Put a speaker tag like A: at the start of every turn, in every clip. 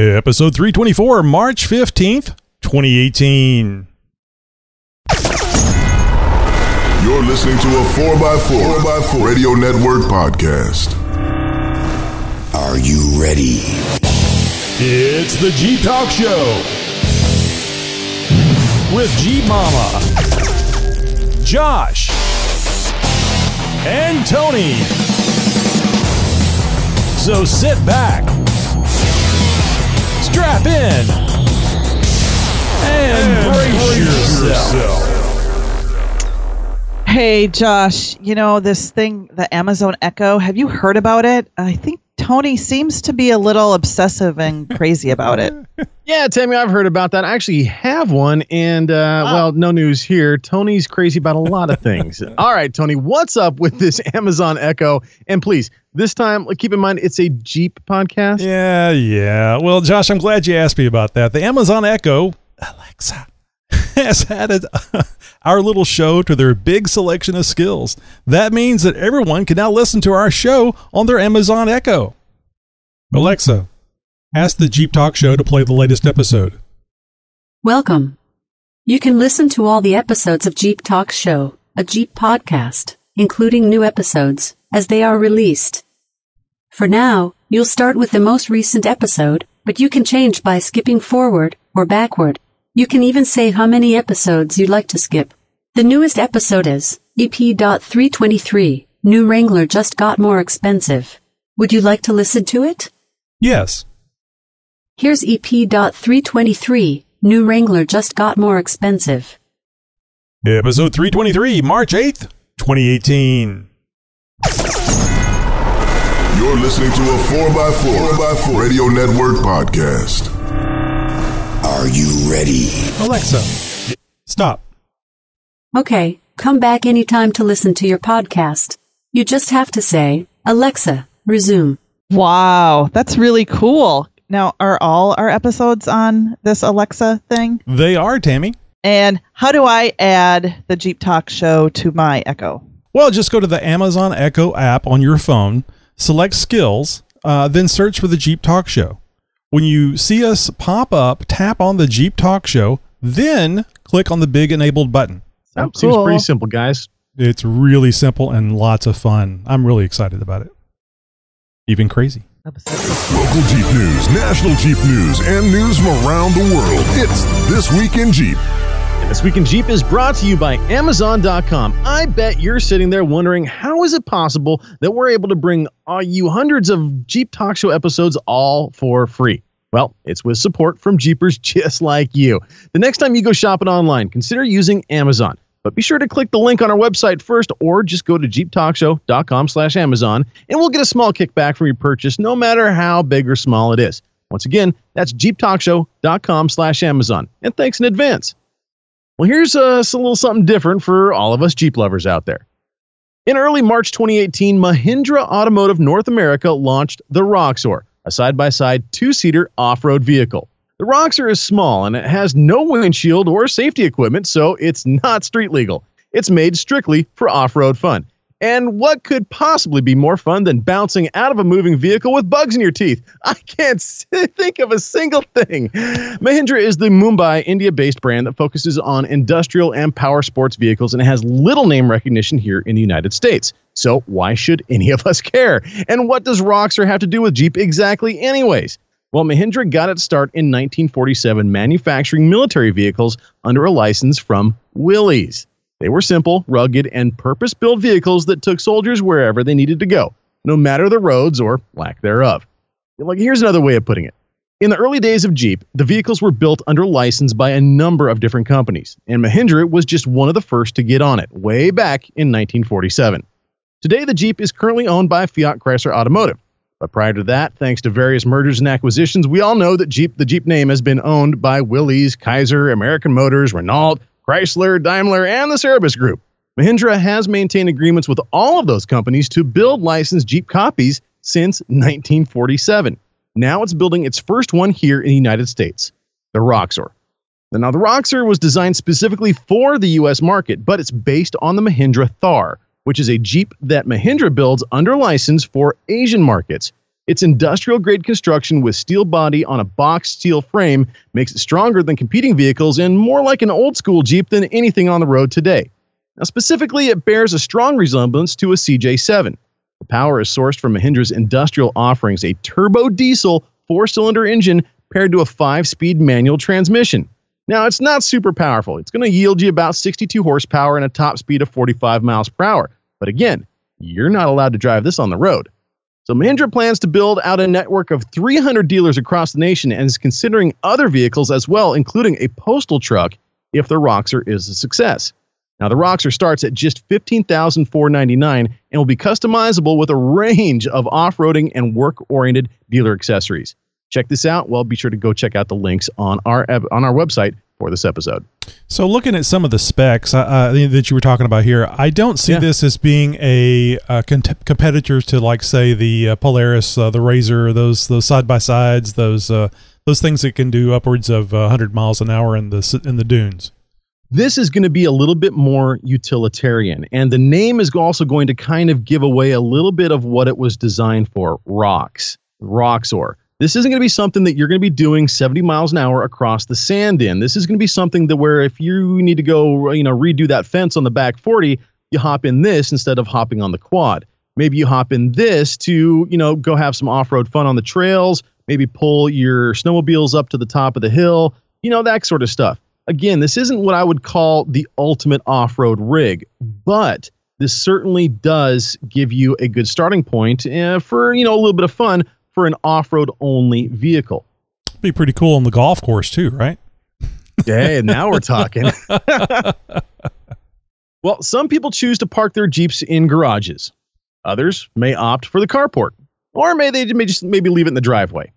A: Uh, episode 324, March 15th, 2018.
B: You're listening to a 4x4, 4x4 Radio Network podcast.
C: Are you ready?
A: It's the Jeep Talk Show with Jeep Momma, Josh, and Tony. So sit back, strap in, and, brace, yourself.
D: Hey, Josh, you know this thing, the Amazon Echo, have you heard about it? I think Tony seems to be a little obsessive and crazy about it.
E: Yeah, Tammy, I've heard about that. I actually have one, and uh, well, no news here. Tony's crazy about a lot of things. All right, Tony, what's up with this Amazon Echo? And please, this time, like, keep in mind it's a Jeep podcast.
A: Yeah, yeah. Well, Josh, I'm glad you asked me about that. The Amazon Echo, Alexa, has added uh, our little show to their big selection of skills. That means that everyone can now listen to our show on their Amazon Echo. Alexa, ask the Jeep Talk Show to play the latest episode.
F: Welcome. You can listen to all the episodes of Jeep Talk Show, a Jeep podcast, including new episodes, as they are released. For now, you'll start with the most recent episode, but you can change by skipping forward or backward. You can even say how many episodes you'd like to skip. The newest episode is EP.323 New Wrangler just got more expensive. Would you like to listen to it?
A: Yes.
F: Here's E EP.323 New Wrangler just got more expensive.
A: Episode 323, March 8th, 2018.
B: You're listening to a 4x4, 4x4 Radio Network podcast.
C: Are you ready?
A: Alexa, stop.
F: Okay, come back anytime to listen to your podcast. You just have to say, Alexa, resume.
D: Wow, that's really cool. Now, are all our episodes on this Alexa thing?
A: They are, Tammy.
D: And how do I add the Jeep Talk show to my Echo?
A: Well, just go to the Amazon Echo app on your phone, select skills, uh, then search for the Jeep Talk Show. When you see us pop up, tap on the Jeep Talk Show, then click on the big enabled button.
D: So
E: That seems pretty simple, guys.
A: It's really simple and lots of fun. I'm really excited about it. Even crazy.
B: Local Jeep news, national Jeep news, and news from around the world. It's This Week in Jeep.
E: This Week in Jeep is brought to you by Amazon.com. I bet you're sitting there wondering how is it possible that we're able to bring uh, you hundreds of Jeep Talk Show episodes all for free? Well, it's with support from Jeepers just like you. The next time you go shopping online, consider using Amazon. But be sure to click the link on our website first or just go to jeeptalkshow.com slash Amazon and we'll get a small kickback from your purchase no matter how big or small it is. Once again, that's jeeptalkshow.com slash Amazon. And thanks in advance. Well, here's uh, a little something different for all of us Jeep lovers out there. In early March 2018, Mahindra Automotive North America launched the Roxor, a side by side two seater off road vehicle. The Roxor is small and it has no windshield or safety equipment, so it's not street legal. It's made strictly for off road fun. And what could possibly be more fun than bouncing out of a moving vehicle with bugs in your teeth? I can't think of a single thing. Mahindra is the Mumbai, India based brand that focuses on industrial and power sports vehicles and has little name recognition here in the United States. So, why should any of us care? And what does Roxor have to do with Jeep exactly, anyways? Well, Mahindra got its start in 1947 manufacturing military vehicles under a license from Willys. They were simple, rugged, and purpose built vehicles that took soldiers wherever they needed to go, no matter the roads or lack thereof. Like, here's another way of putting it. In the early days of Jeep, the vehicles were built under license by a number of different companies, and Mahindra was just one of the first to get on it, way back in 1947. Today, the Jeep is currently owned by Fiat Chrysler Automotive. But prior to that, thanks to various mergers and acquisitions, we all know that Jeep, the Jeep name, has been owned by Willys, Kaiser, American Motors, Renault, Chrysler, Daimler, and the Cerberus Group. Mahindra has maintained agreements with all of those companies to build licensed Jeep copies since 1947. Now it's building its first one here in the United States, the Roxor. Now, the Roxor was designed specifically for the US market, but it's based on the Mahindra Thar, which is a Jeep that Mahindra builds under license for Asian markets. Its industrial grade construction with steel body on a boxed steel frame makes it stronger than competing vehicles and more like an old school Jeep than anything on the road today. Now, specifically, it bears a strong resemblance to a CJ7. The power is sourced from Mahindra's industrial offerings, a turbo diesel four cylinder engine paired to a five speed manual transmission. Now, it's not super powerful. It's going to yield you about 62 horsepower and a top speed of 45 miles per hour. But again, you're not allowed to drive this on the road. So Mahindra plans to build out a network of 300 dealers across the nation and is considering other vehicles as well, including a postal truck if the Roxor is a success. Now, the Roxor starts at just $15,499 and will be customizable with a range of off roading and work oriented dealer accessories. Check this out. Well, be sure to go check out the links on our, on our website for this episode.
A: So, looking at some of the specs uh, uh, that you were talking about here, I don't see
E: Yeah.
A: this as being a, uh con- competitor to, like, say, the uh, Polaris, uh, the RZR, those those side by sides, those uh, those things that can do upwards of uh, 100 miles an hour in the in the dunes.
E: This is going to be a little bit more utilitarian, and the name is also going to kind of give away a little bit of what it was designed for rocks, Roxor. This isn't going to be something that you're going to be doing 70 miles an hour across the sand in. This is going to be something that where if you need to go, you know, redo that fence on the back 40, you hop in this instead of hopping on the quad. Maybe you hop in this to, you know, go have some off-road fun on the trails, maybe pull your snowmobiles up to the top of the hill, you know, that sort of stuff. Again, this isn't what I would call the ultimate off-road rig, but this certainly does give you a good starting point uh, for, you know, a little bit of fun for an off-road only vehicle.
A: Be pretty cool on the golf course too, right?
E: Hey, now we're talking. well, some people choose to park their Jeeps in garages. Others may opt for the carport, or may they may just maybe leave it in the driveway.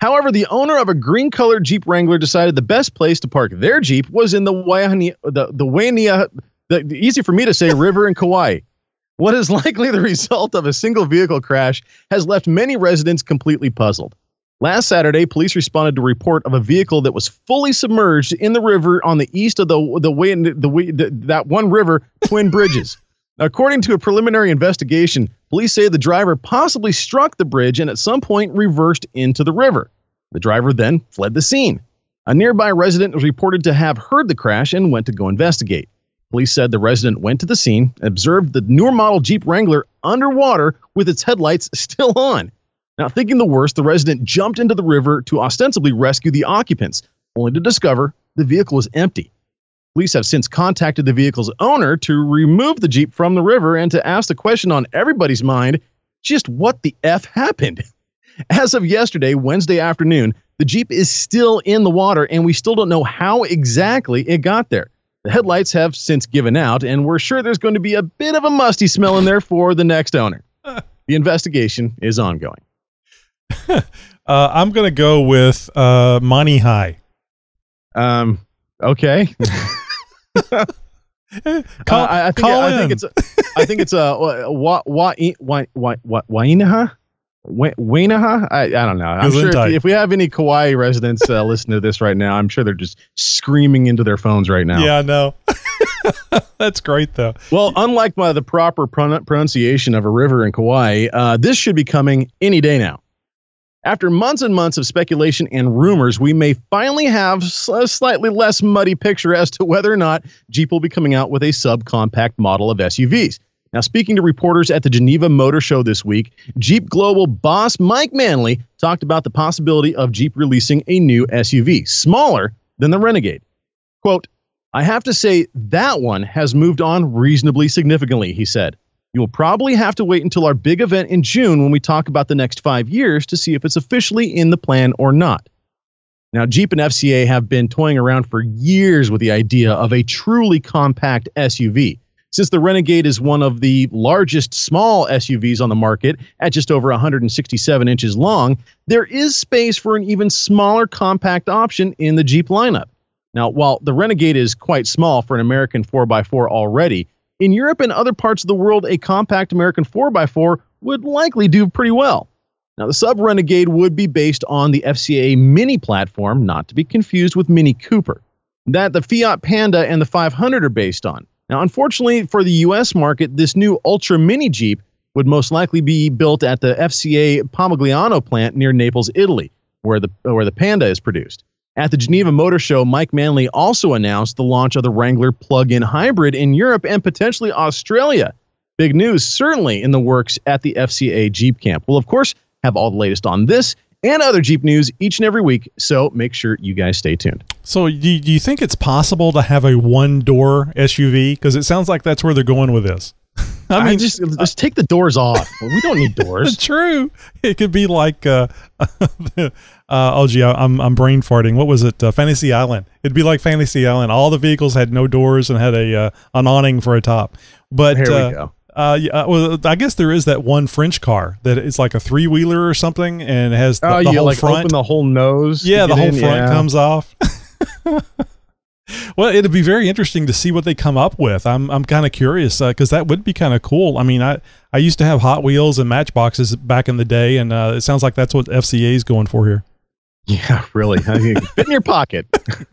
E: However, the owner of a green-colored Jeep Wrangler decided the best place to park their Jeep was in the Waiania, the the the, the easy for me to say river in Kauai. What is likely the result of a single vehicle crash has left many residents completely puzzled. Last Saturday, police responded to a report of a vehicle that was fully submerged in the river on the east of the the way the, the that one river, Twin Bridges. According to a preliminary investigation, police say the driver possibly struck the bridge and at some point reversed into the river. The driver then fled the scene. A nearby resident was reported to have heard the crash and went to go investigate. Police said the resident went to the scene and observed the newer model Jeep Wrangler underwater with its headlights still on. Now, thinking the worst, the resident jumped into the river to ostensibly rescue the occupants, only to discover the vehicle was empty. Police have since contacted the vehicle's owner to remove the Jeep from the river and to ask the question on everybody's mind just what the F happened? As of yesterday, Wednesday afternoon, the Jeep is still in the water and we still don't know how exactly it got there. The headlights have since given out, and we're sure there's going to be a bit of a musty smell in there for the next owner. The investigation is ongoing.
A: Uh, I'm gonna go with uh, Money High.
E: Um, okay.
A: Call,
E: Uh, I, I think
A: call
E: I
A: in.
E: think it's I think it's a wa wa wa wa wa Wainaha. Wa- I, I don't know. I'm sure if, if we have any Kauai residents uh, listening to this right now, I'm sure they're just screaming into their phones right now.
A: yeah, I know. That's great though.
E: Well, unlike by the proper pron- pronunciation of a river in Kauai, uh, this should be coming any day now. After months and months of speculation and rumors, we may finally have a slightly less muddy picture as to whether or not Jeep will be coming out with a subcompact model of SUVs. Now, speaking to reporters at the Geneva Motor Show this week, Jeep Global boss Mike Manley talked about the possibility of Jeep releasing a new SUV, smaller than the Renegade. Quote, I have to say that one has moved on reasonably significantly, he said. You will probably have to wait until our big event in June when we talk about the next five years to see if it's officially in the plan or not. Now, Jeep and FCA have been toying around for years with the idea of a truly compact SUV. Since the Renegade is one of the largest small SUVs on the market at just over 167 inches long, there is space for an even smaller compact option in the Jeep lineup. Now, while the Renegade is quite small for an American 4x4 already, in Europe and other parts of the world, a compact American 4x4 would likely do pretty well. Now, the Sub Renegade would be based on the FCA Mini platform, not to be confused with Mini Cooper, that the Fiat Panda and the 500 are based on. Now, unfortunately for the US market, this new Ultra Mini Jeep would most likely be built at the FCA Pomigliano plant near Naples, Italy, where the where the Panda is produced. At the Geneva Motor Show, Mike Manley also announced the launch of the Wrangler plug-in hybrid in Europe and potentially Australia. Big news, certainly in the works at the FCA Jeep Camp. We'll of course have all the latest on this and other Jeep news each and every week, so make sure you guys stay tuned.
A: So, do you, do you think it's possible to have a one-door SUV? Because it sounds like that's where they're going with this.
E: I mean, just just take the doors off. We don't need doors.
A: True. It could be like, uh, uh, oh gee, I'm I'm brain farting. What was it? Uh, Fantasy Island. It'd be like Fantasy Island. All the vehicles had no doors and had a uh, an awning for a top. But
E: Here we
A: uh,
E: go.
A: Uh, yeah, uh, well, I guess there is that one French car that is like a three wheeler or something, and it has the,
E: Oh,
A: the
E: you
A: whole
E: like
A: front.
E: open the whole nose.
A: yeah, the whole
E: in?
A: front
E: Yeah.
A: comes off. well, it'd be very interesting to see what they come up with. I'm I'm kind of curious because that would be kind of cool. I mean, I I used to have Hot Wheels and Matchboxes back in the day, and uh, it sounds like that's what FCA is going for here.
E: Yeah, really. Fit in your pocket.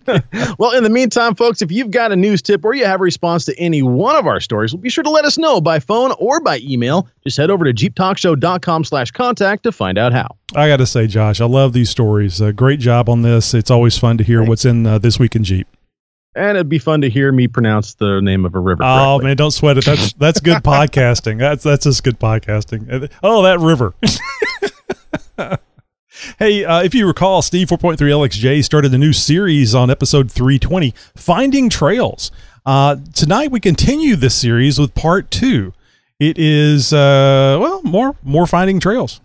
E: well, in the meantime, folks, if you've got a news tip or you have a response to any one of our stories, be sure to let us know by phone or by email. Just head over to jeeptalkshow.com slash contact to find out how.
A: I got to say, Josh, I love these stories. Uh, great job on this. It's always fun to hear
E: Thanks.
A: what's in uh, this week in Jeep.
E: And it'd be fun to hear me pronounce the name of a river.
A: Oh man, don't sweat it. That's that's good podcasting. That's that's just good podcasting. Oh, that river. hey, uh, if you recall, Steve 4.3 LXJ started a new series on episode 320, Finding Trails. Uh, tonight we continue this series with part two. It is uh, well more more finding trails.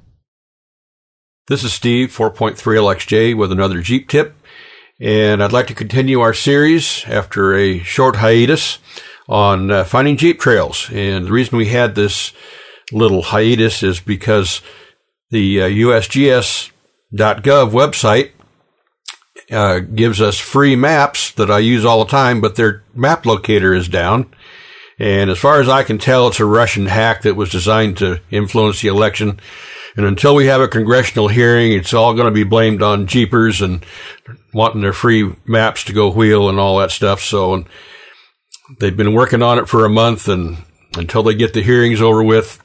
G: This is Steve, 4.3 LXJ, with another Jeep tip. And I'd like to continue our series after a short hiatus on uh, finding Jeep trails. And the reason we had this little hiatus is because the uh, USGS.gov website uh, gives us free maps that I use all the time, but their map locator is down. And as far as I can tell, it's a Russian hack that was designed to influence the election. And until we have a congressional hearing, it's all going to be blamed on Jeepers and wanting their free maps to go wheel and all that stuff. So they've been working on it for a month, and until they get the hearings over with,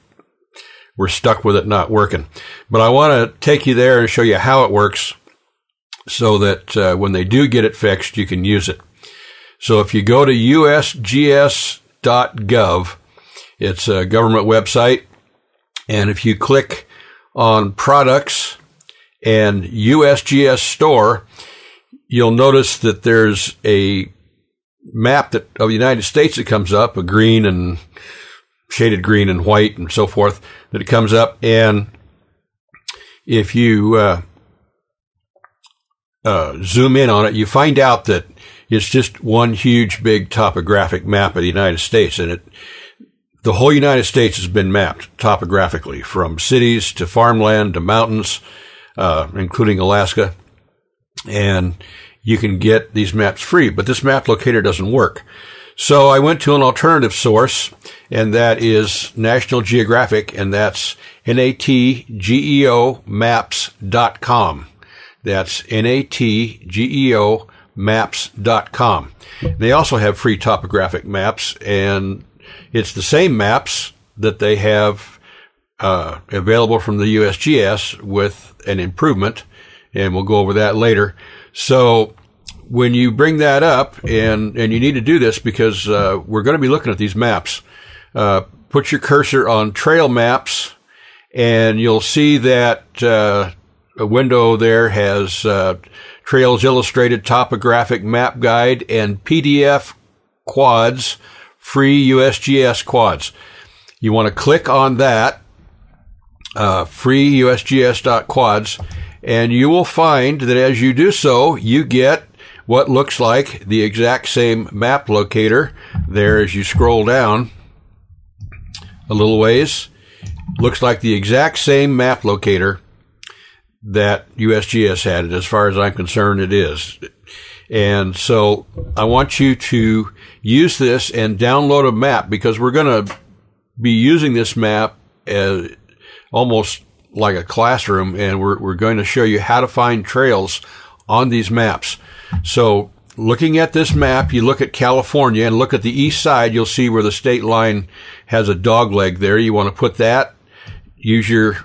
G: we're stuck with it not working. But I want to take you there and show you how it works so that uh, when they do get it fixed, you can use it. So if you go to usgs.gov, it's a government website, and if you click on products and USGS store, you'll notice that there's a map that of the United States that comes up, a green and shaded green and white and so forth, that it comes up. And if you uh, uh, zoom in on it, you find out that it's just one huge, big topographic map of the United States, and it the whole United States has been mapped topographically, from cities to farmland to mountains, uh, including Alaska, and you can get these maps free. But this map locator doesn't work. So I went to an alternative source, and that is National Geographic, and that's N-A-T-G-E-O maps.com. That's N-A-T-G-E-O maps.com. They also have free topographic maps, and it's the same maps that they have uh, available from the USGS with an improvement, and we'll go over that later. So when you bring that up, and and you need to do this because uh, we're going to be looking at these maps. Uh, put your cursor on Trail Maps, and you'll see that uh, a window there has uh, Trails Illustrated Topographic Map Guide and PDF quads, free USGS quads. You want to click on that, uh, free USGS.quads, and you will find that as you do so, you get what looks like the exact same map locator there as you scroll down a little ways. Looks like the exact same map locator that USGS had. And as far as I'm concerned, it is. And so I want you to use this and download a map because we're going to be using this map as almost like a classroom and we're, we're going to show you how to find trails on these maps. So looking at this map, you look at California and look at the east side, you'll see where the state line has a dog leg there. You want to put that use your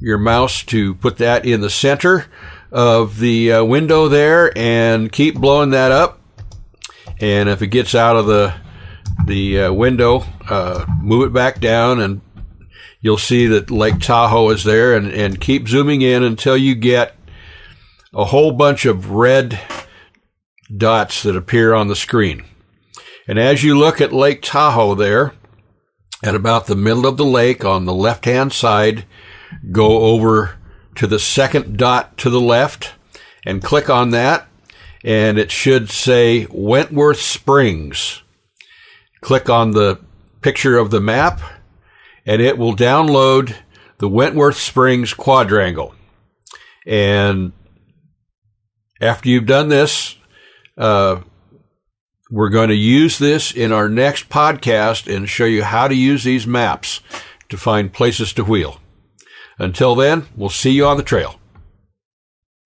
G: your mouse to put that in the center of the uh, window there and keep blowing that up. And if it gets out of the the uh, window, uh, move it back down, and you'll see that Lake Tahoe is there. And, and keep zooming in until you get a whole bunch of red dots that appear on the screen. And as you look at Lake Tahoe there, at about the middle of the lake on the left hand side, go over to the second dot to the left and click on that. And it should say Wentworth Springs. Click on the picture of the map and it will download the Wentworth Springs quadrangle. And after you've done this, uh, we're going to use this in our next podcast and show you how to use these maps to find places to wheel. Until then, we'll see you on the trail.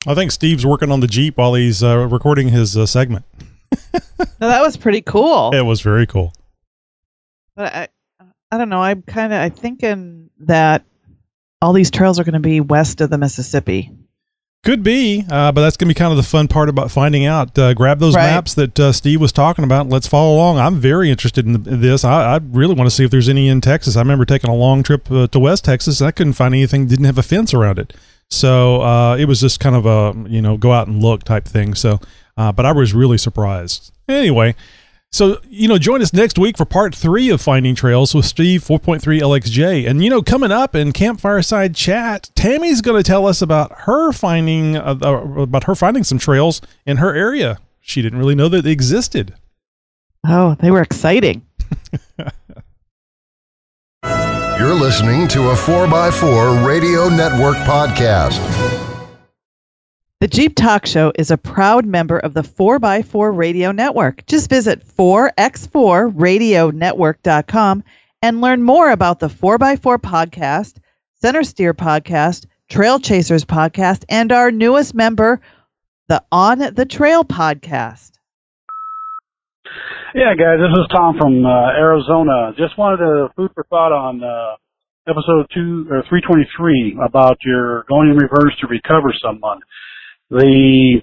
A: I think Steve's working on the Jeep while he's uh, recording his uh, segment.
D: No, that was pretty cool.
A: It was very cool.
D: But I, I don't know. I'm kind of I'm thinking that all these trails are going to be west of the Mississippi.
A: Could be, uh, but that's going to be kind of the fun part about finding out. Uh, grab those
D: Right.
A: maps that uh, Steve was talking about. and Let's follow along. I'm very interested in th- this. I, I really want to see if there's any in Texas. I remember taking a long trip uh, to West Texas. And I couldn't find anything. Didn't have a fence around it, so uh, it was just kind of a you know go out and look type thing. So, uh, but I was really surprised. Anyway. So, you know, join us next week for part three of Finding Trails with Steve 4.3 LXJ. And, you know, coming up in Campfireside Chat, Tammy's going to tell us about her finding, uh, uh, about her finding some trails in her area. She didn't really know that they existed.
D: Oh, they were exciting.
B: You're listening to a 4x4 Radio Network podcast.
D: The Jeep Talk Show is a proud member of the 4x4 Radio Network. Just visit 4x4radionetwork.com and learn more about the 4x4 podcast, Center Steer podcast, Trail Chasers podcast, and our newest member, the On the Trail podcast.
H: Yeah, guys, this is Tom from uh, Arizona. Just wanted a food for thought on uh, episode two or three twenty three about your going in reverse to recover someone. The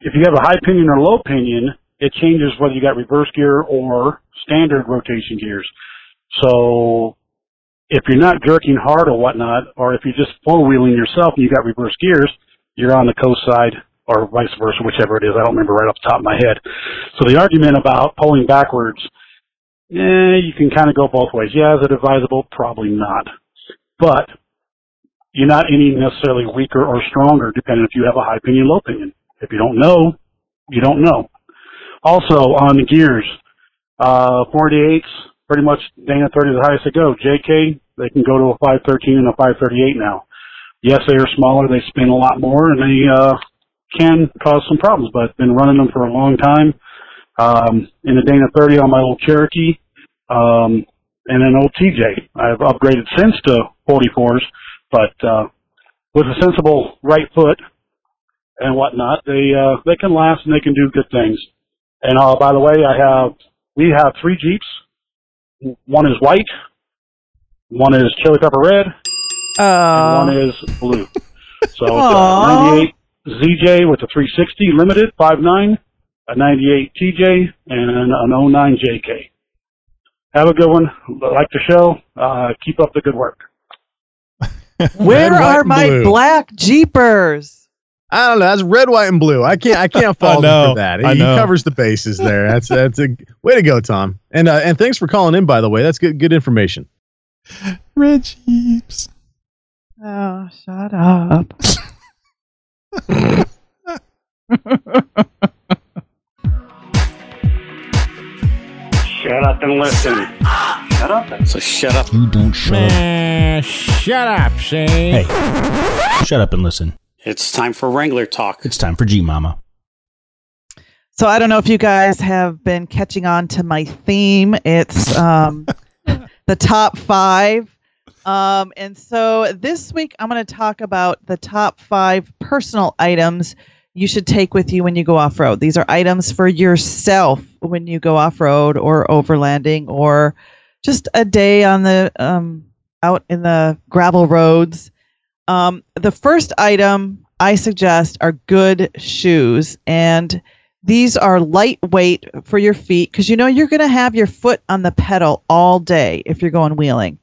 H: if you have a high pinion or low pinion, it changes whether you got reverse gear or standard rotation gears. So if you're not jerking hard or whatnot, or if you're just four wheeling yourself and you got reverse gears, you're on the coast side or vice versa, whichever it is. I don't remember right off the top of my head. So the argument about pulling backwards, eh, you can kind of go both ways. Yeah, is it advisable? Probably not. But you're not any necessarily weaker or stronger depending if you have a high pinion, low pinion. If you don't know, you don't know. Also on the gears, uh, 48s, pretty much Dana 30 is the highest they go. JK, they can go to a 513 and a 538 now. Yes, they are smaller, they spin a lot more, and they, uh, can cause some problems, but I've been running them for a long time. Um, in the Dana 30 on my old Cherokee, um, and an old TJ. I've upgraded since to 44s, but, uh, with a sensible right foot and whatnot, they, uh, they can last and they can do good things. And, uh, by the way, I have, we have three Jeeps. One is white, one is chili pepper red, and one is blue. So it's a 98 ZJ with a 360 limited 5.9, a 98 TJ, and an 09 JK. Have a good one. Like the show. Uh, keep up the good work.
D: Where
E: Red,
D: are my
E: blue.
D: black Jeepers?
E: I don't know. That's red, white, and blue. I can't. I can't fault him for that.
A: I
E: He covers the bases there. That's that's a way to go, Tom. And uh, and thanks for calling in. By the way, that's good. Good information.
A: Red Jeeps.
D: Oh, shut up.
H: Shut up and listen. Shut up.
I: So shut up.
J: You don't shut up.
I: Man, shut up, say.
J: Hey, shut up and listen.
I: It's time for Wrangler talk.
J: It's time for Jeep Momma.
D: So I don't know if you guys have been catching on to my theme. It's um, the top five. Um, and so this week I'm going to talk about the top five personal items you should take with you when you go off road. These are items for yourself when you go off road or overlanding or just a day on the um, out in the gravel roads. Um, the first item I suggest are good shoes, and these are lightweight for your feet because you know you're going to have your foot on the pedal all day if you're going wheeling.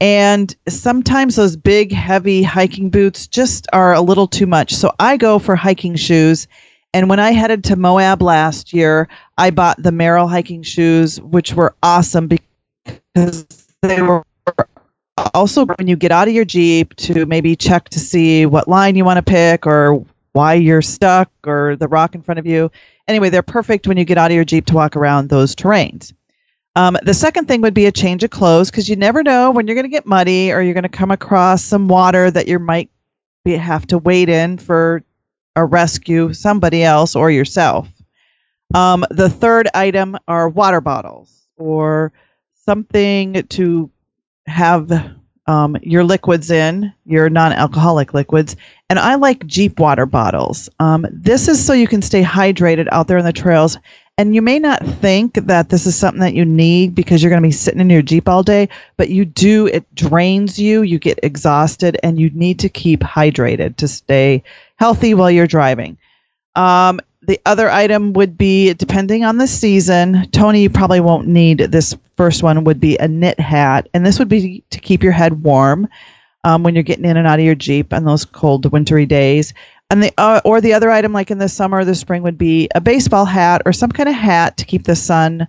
D: And sometimes those big, heavy hiking boots just are a little too much. So I go for hiking shoes. And when I headed to Moab last year, I bought the Merrell hiking shoes, which were awesome because they were also when you get out of your Jeep to maybe check to see what line you want to pick or why you're stuck or the rock in front of you. Anyway, they're perfect when you get out of your Jeep to walk around those terrains. Um, the second thing would be a change of clothes because you never know when you're going to get muddy or you're going to come across some water that you might be, have to wade in for a rescue, somebody else or yourself. Um, the third item are water bottles or something to have um, your liquids in, your non alcoholic liquids. And I like Jeep water bottles. Um, this is so you can stay hydrated out there in the trails. And you may not think that this is something that you need because you're going to be sitting in your Jeep all day, but you do. It drains you, you get exhausted, and you need to keep hydrated to stay healthy while you're driving. Um, the other item would be depending on the season. Tony, you probably won't need this first one, would be a knit hat. And this would be to keep your head warm um, when you're getting in and out of your Jeep on those cold, wintry days. And the uh, or the other item, like in the summer or the spring, would be a baseball hat or some kind of hat to keep the sun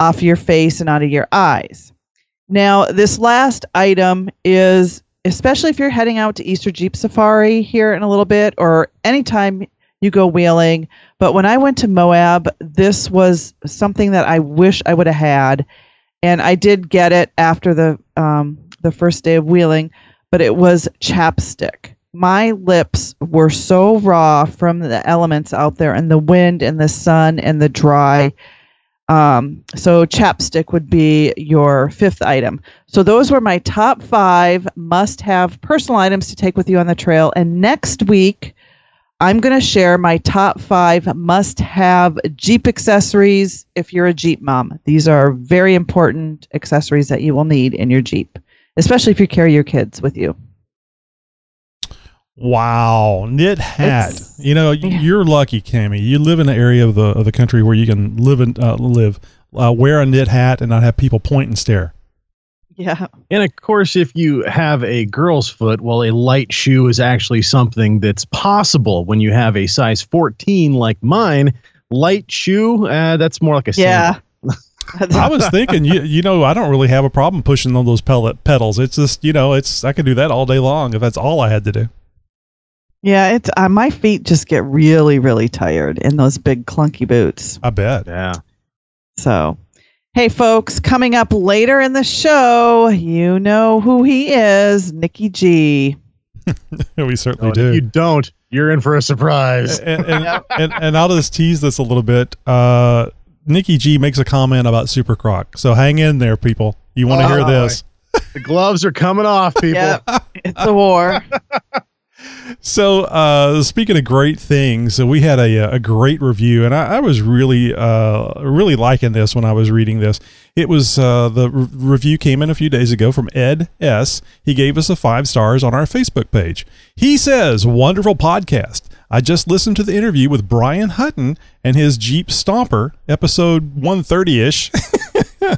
D: off your face and out of your eyes. Now, this last item is especially if you're heading out to Easter Jeep Safari here in a little bit, or anytime you go wheeling. But when I went to Moab, this was something that I wish I would have had, and I did get it after the um, the first day of wheeling. But it was chapstick my lips were so raw from the elements out there and the wind and the sun and the dry. Um, so chapstick would be your fifth item. So those were my top five must-have personal items to take with you on the trail. And next week, I'm going to share my top five must-have Jeep accessories if you're a Jeep mom. These are very important accessories that you will need in your Jeep, especially if you carry your kids with you.
A: Wow, knit hat. you know, you're lucky, Tammy. You live in an area of the of the country where you can live and uh, live, uh, wear a knit hat, and not have people point and stare.
D: Yeah.
E: And of course, if you have a girl's foot, well, a light shoe is actually something that's possible when you have a size 14 like mine. Light shoe, uh, that's more like a
D: yeah.
A: I was thinking, you, you know, I don't really have a problem pushing on those pellet pedals. It's just, you know, it's I could do that all day long if that's all I had to do.
D: Yeah, it's uh, my feet just get really, really tired in those big clunky boots.
A: I bet.
E: Yeah.
D: So, hey, folks, coming up later in the show, you know who he is, Nicky G.
A: we certainly
E: Oh,
A: do.
E: If you don't, you're in for a surprise.
A: and, and, and, and I'll just tease this a little bit. Uh, Nicky G makes a comment about Super Croc. So hang in there, people. You want to
E: Oh,
A: hear this.
E: the gloves are coming off, people.
D: Yep, it's a war.
A: So, uh, speaking of great things, so we had a, a great review, and I, I was really, uh, really liking this when I was reading this. It was uh, the re- review came in a few days ago from Ed S. He gave us a five stars on our Facebook page. He says, "Wonderful podcast. I just listened to the interview with Brian Hutton and his Jeep Stomper, episode 130 ish."
E: Yeah,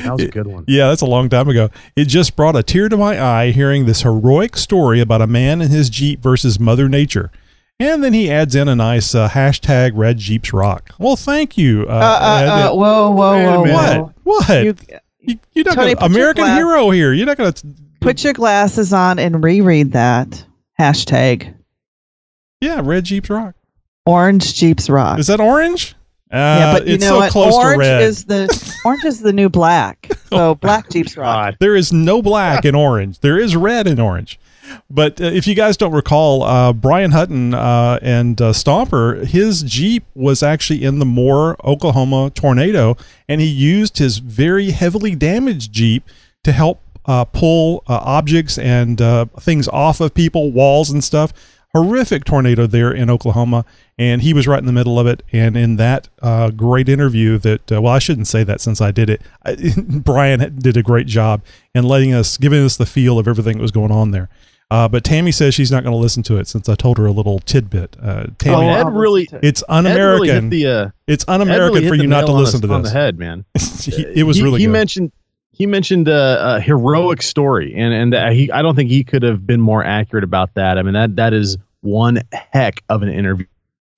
E: that was a good one.
A: Yeah, that's a long time ago. It just brought a tear to my eye hearing this heroic story about a man and his Jeep versus Mother Nature. And then he adds in a nice uh, hashtag Red Jeeps Rock. Well, thank you. Uh,
D: Uh,
A: Ed.
D: uh, uh, whoa, whoa,
E: Wait
D: whoa,
A: what? What?
D: You,
A: You, you're not
D: Tony,
A: gonna,
D: put your
A: American
D: glass-
A: hero here. You're not going to.
D: put your glasses on and reread that hashtag.
A: Yeah, Red Jeeps Rock.
D: Orange Jeeps rock.
A: Is that orange? Uh,
D: yeah, but you
A: it's
D: know
A: so
D: what?
A: close
D: Orange
A: to red.
D: is the orange is the new black. So black Jeeps rock.
A: There is no black in orange. There is red in orange. But uh, if you guys don't recall, uh, Brian Hutton uh, and uh, Stomper, his Jeep was actually in the Moore, Oklahoma tornado, and he used his very heavily damaged Jeep to help uh, pull uh, objects and uh, things off of people, walls and stuff. Horrific tornado there in Oklahoma, and he was right in the middle of it. And in that uh, great interview, that uh, well, I shouldn't say that since I did it. I, Brian did a great job in letting us, giving us the feel of everything that was going on there. Uh, but Tammy says she's not going to listen to it since I told her a little tidbit. Uh, Tammy,
E: Oh, Ed really,
A: it's
E: Ed really
A: un-American.
E: hit the, uh,
A: it's
E: Ed
A: un-American
E: really
A: for you not to
E: nail on
A: listen
E: the-
A: to
E: on
A: this.
E: the head, man.
A: it was
E: he,
A: really
E: he
A: good.
E: mentioned he mentioned uh, a heroic story, and and he I don't think he could have been more accurate about that. I mean that that is one heck of an interview.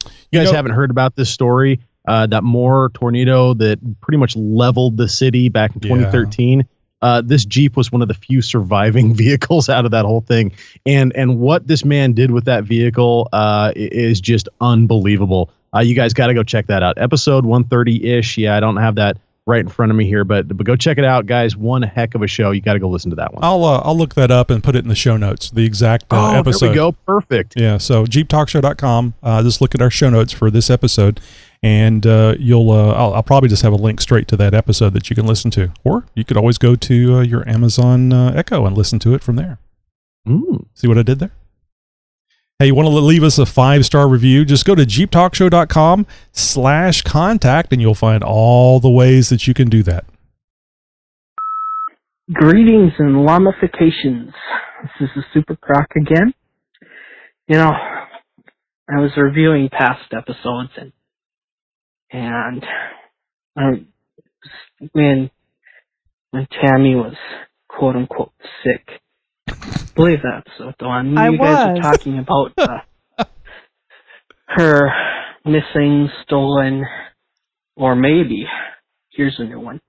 E: You
A: You
E: guys
A: know-
E: haven't heard about this story? Uh, that Moore tornado that pretty much leveled the city back in
A: Yeah.
E: 2013. Uh, this Jeep was one of the few surviving vehicles out of that whole thing, and and what this man did with that vehicle uh, is just unbelievable. Uh, you guys got to go check that out. Episode 130 ish. Yeah, I don't have that right in front of me here, but but go check it out, guys. One heck of a show. You got to go listen to that one.
A: I'll uh, I'll look that up and put it in the show notes. The exact uh,
E: oh,
A: episode.
E: there we go. Perfect.
A: Yeah, so jeeptalkshow.com. Uh, just look at our show notes for this episode, and uh, you'll. Uh, I'll, I'll probably just have a link straight to that episode that you can listen to, or you could always go to uh, your Amazon uh, Echo and listen to it from there.
E: Mm.
A: See what I did there? Hey, you want to leave us a five star review? Just go to jeeptalkshow.com slash contact, and you'll find all the ways that you can do that.
K: Greetings and llamifications. This is the Super Croc again. You know, I was reviewing past episodes and and um, when when Tammy was quote unquote sick. Believe that though. I mean,
D: I
K: you guys
D: was.
K: were talking about uh, her missing, stolen, or maybe here's a new one.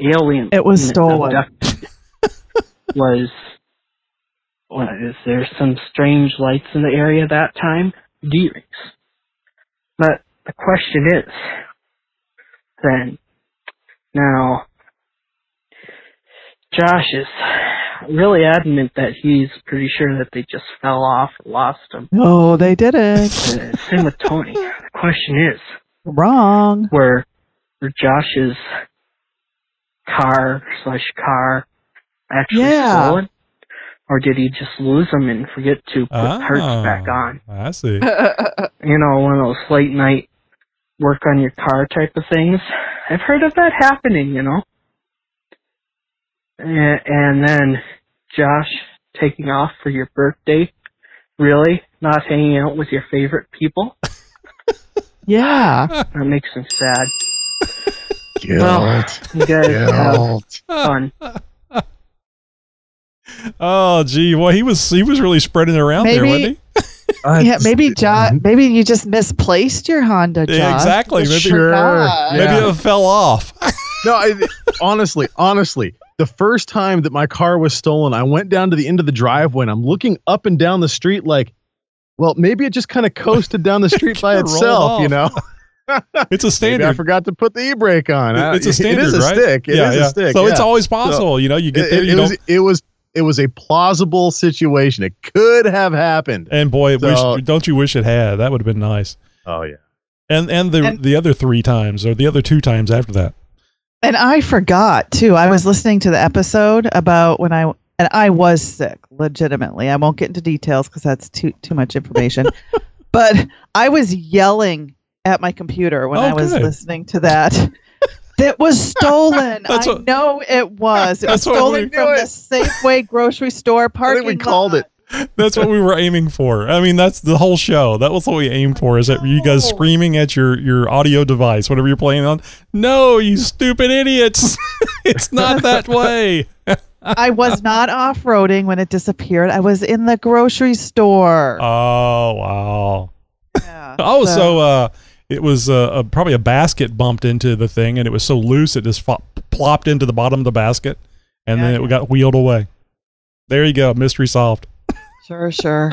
K: Alien.
D: It was stolen.
K: was what is there some strange lights in the area that time? D rings. But the question is then now Josh is really adamant that he's pretty sure that they just fell off or lost him.
D: No, they didn't.
K: Same with Tony. The question is
D: Wrong.
K: Where, where Josh's car slash car actually
D: Yeah.
K: stolen? Or did he just lose them and forget to put ah, parts back on?
A: I see.
K: You know, one of those late night work on your car type of things. I've heard of that happening, you know. And, and then Josh taking off for your birthday. Really? Not hanging out with your favorite people?
D: yeah.
K: That makes me sad.
E: Guilt.
K: Well, you guys have fun.
A: Oh, gee, well, he was he was really spreading it around there, wasn't
D: he? Uh, yeah, maybe Josh. Mm-hmm. Maybe you just misplaced your Honda. Josh.
A: Yeah, exactly.
D: Just
A: Maybe,
D: forgot.
A: maybe
E: Yeah.
A: it fell off.
E: no, I, honestly, honestly, the first time that my car was stolen, I went down to the end of the driveway and I'm looking up and down the street like, well, maybe it just kind of coasted down the street by
A: Kinda
E: itself, you know.
A: It's a
E: Maybe I forgot to put the e-brake on. I-
A: It's a standard,
E: It is a
A: right?
E: stick. It is
A: yeah,
E: a
A: yeah.
E: stick.
A: So it's always possible. you know, you get
E: It,
A: there,
E: it
A: you
E: was,
A: don't.
E: it was it was a plausible situation. It could have happened.
A: And boy,
E: So-
A: wish, don't you wish it had? That would have been nice.
E: Oh yeah.
A: And and the
D: And-
A: the other three times or the other two times after that.
D: And I forgot too. I was listening to the episode about when I and I was sick, legitimately. I won't get into details because that's too too much information. but I was yelling at my computer when
A: Oh,
D: I was
A: good.
D: listening to that. That was stolen.
A: That's
D: I
A: what-
D: know it was. It was stolen
A: we-
D: from the Safeway grocery store
E: I
D: parking
E: think we called it.
A: That's what we were aiming for. I mean, that's the whole show. That was what we aimed for. Is that you guys screaming at your your audio device, whatever you're playing on? No, you stupid idiots! it's not that way.
D: I was not off roading when it disappeared. I was in the grocery store.
A: Oh wow.
D: Yeah,
A: Oh, so uh, it was uh, a, probably a basket bumped into the thing, and it was so loose it just fo- plopped into the bottom of the basket, and then it got wheeled away. There you go, mystery solved.
D: Sure, sure.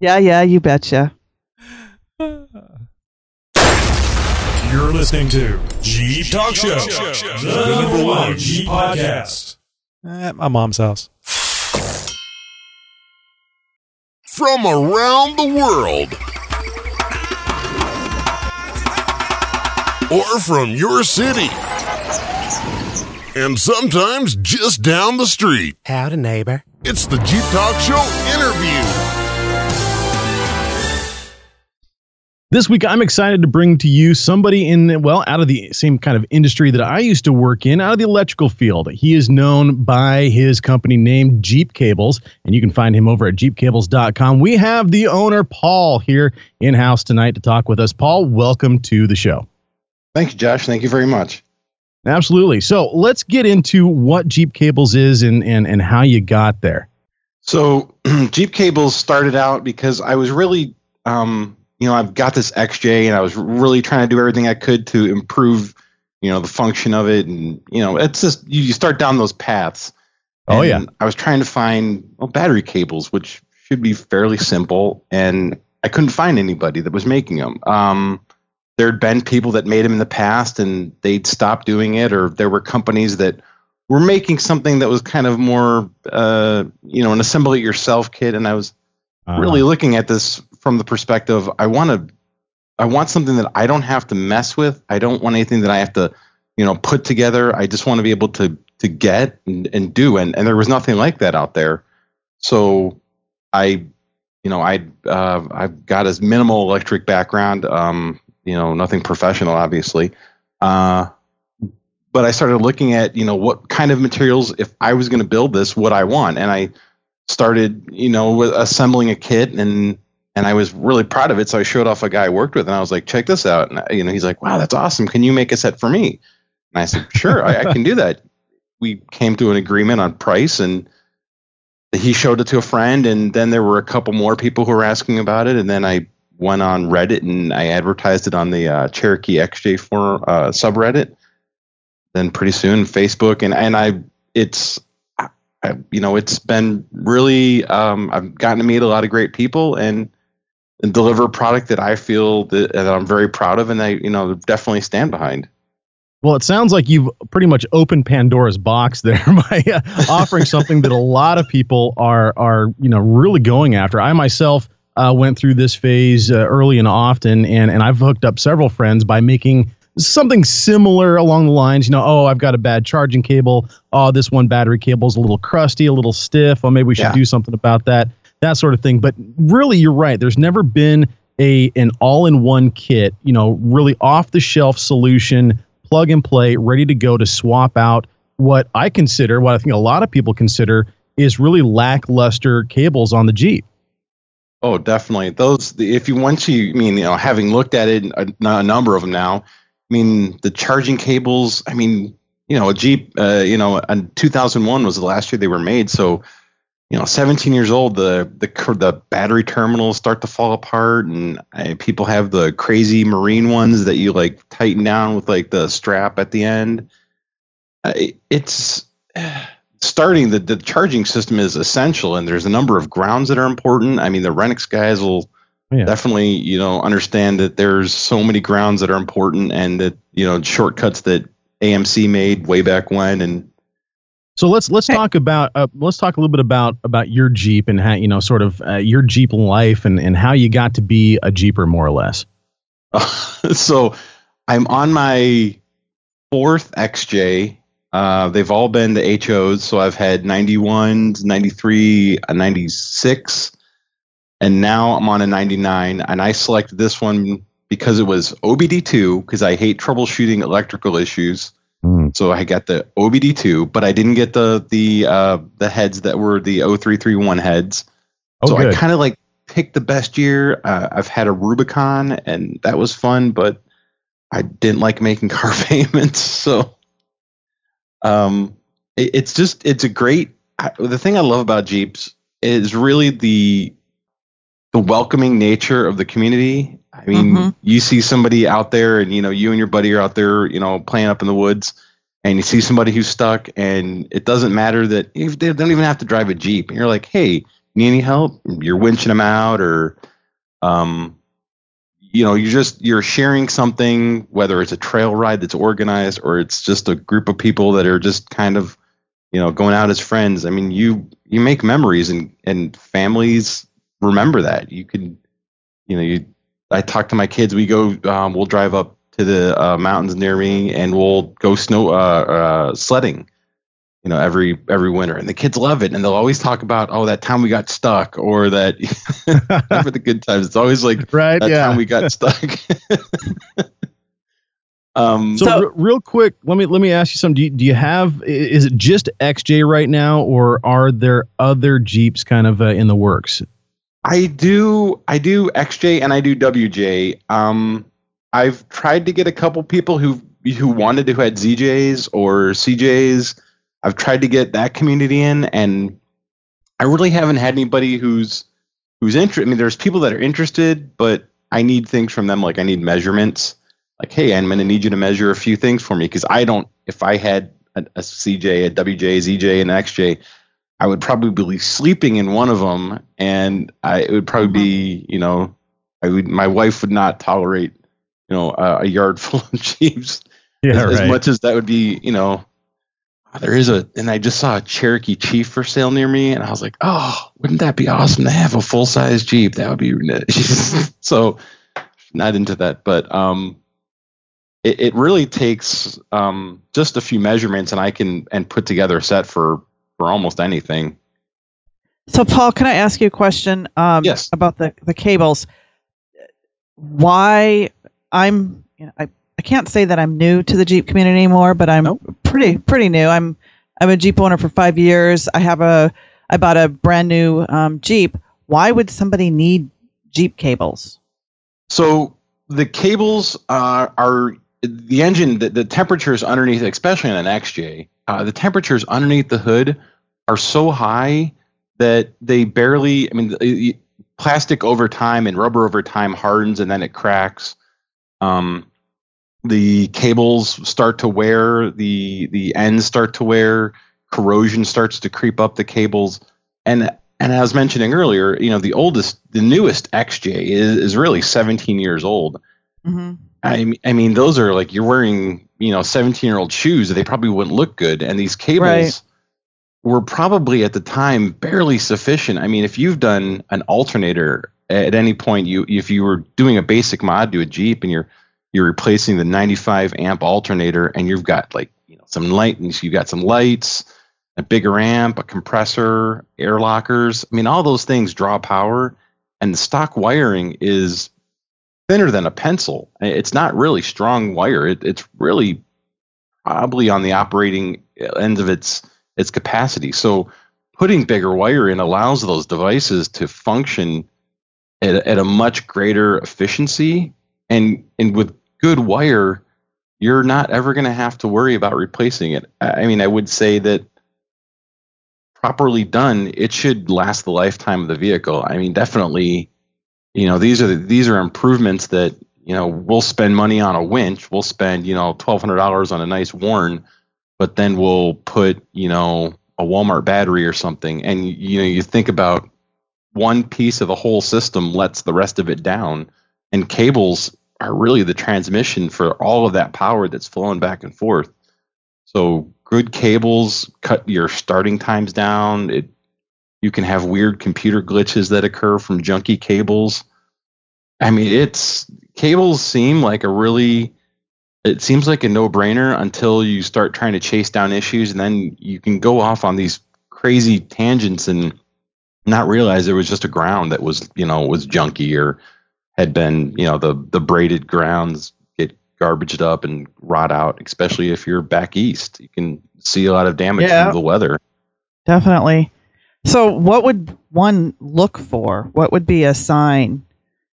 D: yeah, yeah, you betcha.
L: You're listening to Jeep Talk Show, the number one Jeep podcast.
A: At my mom's house.
B: From around the world. Or from your city. And sometimes just down the street.
M: Howdy, neighbor.
B: It's the Jeep Talk Show interview.
E: This week, I'm excited to bring to you somebody in, well, out of the same kind of industry that I used to work in, out of the electrical field. He is known by his company named Jeep Cables, and you can find him over at jeepcables.com. We have the owner, Paul, here in house tonight to talk with us. Paul, welcome to the show.
M: Thank you, Josh. Thank you very much.
E: Absolutely. So let's get into what Jeep Cables is and, and, and how you got there.
M: So, Jeep Cables started out because I was really, um, you know, I've got this XJ and I was really trying to do everything I could to improve, you know, the function of it. And, you know, it's just, you, you start down those paths.
E: Oh,
M: And
E: yeah.
M: I was trying to find well, battery cables, which should be fairly simple. And I couldn't find anybody that was making them. Um, there'd been people that made them in the past and they'd stopped doing it, or there were companies that were making something that was kind of more, uh, you know, an assemble it yourself kit. And I was
E: Uh-huh.
M: really looking at this from the perspective I want to, I want something that I don't have to mess with. I don't want anything that I have to, you know, put together. I just want to be able to to get and, and do. And and there was nothing like that out there. So I, you know, I uh, I've got as minimal electric background. Um, you know, nothing professional, obviously. Uh, but I started looking at, you know, what kind of materials, if I was going to build this, would I want? And I started, you know, assembling a kit and and I was really proud of it. So I showed off a guy I worked with, and I was like, "Check this out!" And you know, he's like, "Wow, that's awesome! Can you make a set for me?" And I said, "Sure, I, I can do that." We came to an agreement on price, and he showed it to a friend, and then there were a couple more people who were asking about it, and then I went on Reddit and I advertised it on the uh, Cherokee XJ for uh, subreddit. Then pretty soon Facebook, and and I it's I, you know it's been really um, I've gotten to meet a lot of great people and and deliver a product that I feel that, that I'm very proud of and I you know definitely stand behind.
E: Well, it sounds like you've pretty much opened Pandora's box there by uh, offering something that a lot of people are are you know really going after. I myself uh, went through this phase uh, early and often, and and I've hooked up several friends by making something similar along the lines. You know, oh, I've got a bad charging cable. Oh, this one battery cable is a little crusty, a little stiff. Oh, maybe we should
M: Yeah.
E: do something about that. That sort of thing. But really, you're right. There's never been a an all-in-one kit. You know, really off-the-shelf solution plug and play, ready to go to swap out what I consider, what I think a lot of people consider, is really lackluster cables on the Jeep.
M: Oh, definitely. Those, if you once you, I mean, you know, having looked at it, uh, a, a number of them now, I mean, the charging cables, I mean, you know, a Jeep, uh, you know, in 2001 was the last year they were made. So, you know, 17 years old, the, the, the battery terminals start to fall apart and uh, people have the crazy marine ones that you like tighten down with like the strap at the end. It- it's, starting the, the charging system is essential and there's a number of grounds that are important i mean the renix guys will
E: Yeah.
M: definitely you know understand that there's so many grounds that are important and that you know shortcuts that amc made way back when and
E: So let's let's talk about uh, let's talk a little bit about about your Jeep and how you know sort of uh, your Jeep life and and how you got to be a Jeeper more or less.
M: so i'm on my fourth xj uh, they've all been the HOs, so I've had 91, 93, a 96, and now I'm on a 99. And I selected this one because it was OBD2, because I hate troubleshooting electrical issues. So I got the OBD2, but I didn't get the the uh, the heads that were the 0331 heads.
E: Oh,
M: so
E: good.
M: I kind of like picked the best year. Uh, I've had a Rubicon, and that was fun, but I didn't like making car payments. So um, it, it's just it's a great. I, the thing I love about Jeeps is really the the welcoming nature of the community. I mean,
D: Mhm.
M: you see somebody out there, and you know, you and your buddy are out there, you know, playing up in the woods, and you see somebody who's stuck, and it doesn't matter that if they don't even have to drive a jeep, and you're like, hey, need any help? You're winching them out, or um, you know, you're just you're sharing something, whether it's a trail ride that's organized or it's just a group of people that are just kind of, you know, going out as friends. I mean, you you make memories, and and families remember that. You could, you know, you. I talk to my kids. We go. Um, we'll drive up to the uh, mountains near me, and we'll go snow uh, uh, sledding. you know every every winter, and the kids love it, and they'll always talk about oh that time we got stuck or that remember the good times. It's always like
E: right,
M: that
E: yeah.
M: time we got stuck. um,
E: So, re- real quick, let me let me ask you something. Do you, do you have? Is it just XJ right now, or are there other Jeeps kind of uh, in the works?
M: I do I do XJ and I do WJ. Um, I've tried to get a couple people who who wanted to who had ZJs or CJs. I've tried to get that community in, and I really haven't had anybody who's who's interested. I mean, there's people that are interested, but I need things from them. Like I need measurements. Like, hey, I'm going to need you to measure a few things for me because I don't. If I had a, a CJ, a WJ, ZJ, and XJ, I would probably be sleeping in one of them, and I it would probably be you know, I would my wife would not tolerate you know a, a yard full of Jeeps
E: Yeah,
M: as, as much as that would be you know. There is a, and I just saw a Cherokee Chief for sale near me, and I was like, oh, wouldn't that be awesome to have a full size Jeep? That would be so. Not into that, but um, it, it really takes um just a few measurements, and I can and put together a set for for almost anything.
D: So, Paul, can I ask you a question? Um,
M: Yes.
D: About the the cables. Why I'm you know, I I can't say that I'm new to the Jeep community anymore, but I'm pretty pretty new. I'm I'm a Jeep owner for five years. I have a I bought a brand new um, Jeep. Why would somebody need Jeep cables?
M: So the cables uh, are the engine. The, the temperatures underneath, especially on an XJ, uh, the temperatures underneath the hood are so high that they barely. I mean, plastic over time and rubber over time hardens and then it cracks. Um, the cables start to wear. The the ends start to wear. Corrosion starts to creep up the cables, and and as mentioning earlier, you know, the oldest, the newest XJ is, is really 17 years old.
D: Mm-hmm.
M: I, mean- I mean, those are like you're wearing, you know, 17 year old shoes. They probably wouldn't look good. And these cables
D: Right.
M: were probably at the time barely sufficient. I mean, if you've done an alternator at any point, you if you were doing a basic mod to a Jeep and you're you're replacing the 95 amp alternator and you've got like you know some light, you've got some lights, a bigger amp, a compressor, air lockers. I mean, all those things draw power, and the stock wiring is thinner than a pencil. It's not really strong wire. It, it's really probably on the operating end of its its capacity. So putting bigger wire in allows those devices to function at, a- at a much greater efficiency and and with good wire you're not ever going to have to worry about replacing it. I mean, I would say that properly done, it should last the lifetime of the vehicle. I mean, definitely, you know, these are the, these are improvements that you know we'll spend money on a winch, we'll spend you know twelve hundred dollars on a nice Warn, but then we'll put you know a Walmart battery or something, and you know you think about one piece of the whole system lets the rest of it down, and cables are really the transmission for all of that power that's flowing back and forth. So good cables cut your starting times down. It you can have weird computer glitches that occur from junky cables. I mean, it's cables seem like a really it seems like a no-brainer until you start trying to chase down issues and then you can go off on these crazy tangents and not realize there was just a ground that was, you know, was junky or had been, you know, the the braided grounds get garbaged up and rot out, especially if you're back east. You can see a lot of damage
D: Yeah.
M: from the weather.
D: Definitely. So, what would one look for? What would be a sign?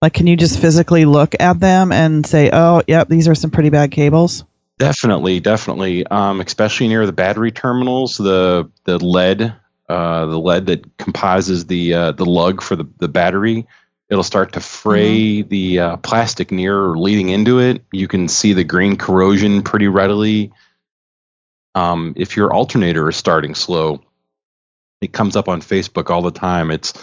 D: Like, can you just physically look at them and say, "Oh, yep, these are some pretty bad cables"?
M: Definitely, definitely. Um, especially near the battery terminals, the the lead, uh, the lead that composes the uh, the lug for the, the battery, it'll start to fray the uh, plastic near or leading into it. You can see the green corrosion pretty readily. Um, if your alternator is starting slow, it comes up on Facebook all the time. It's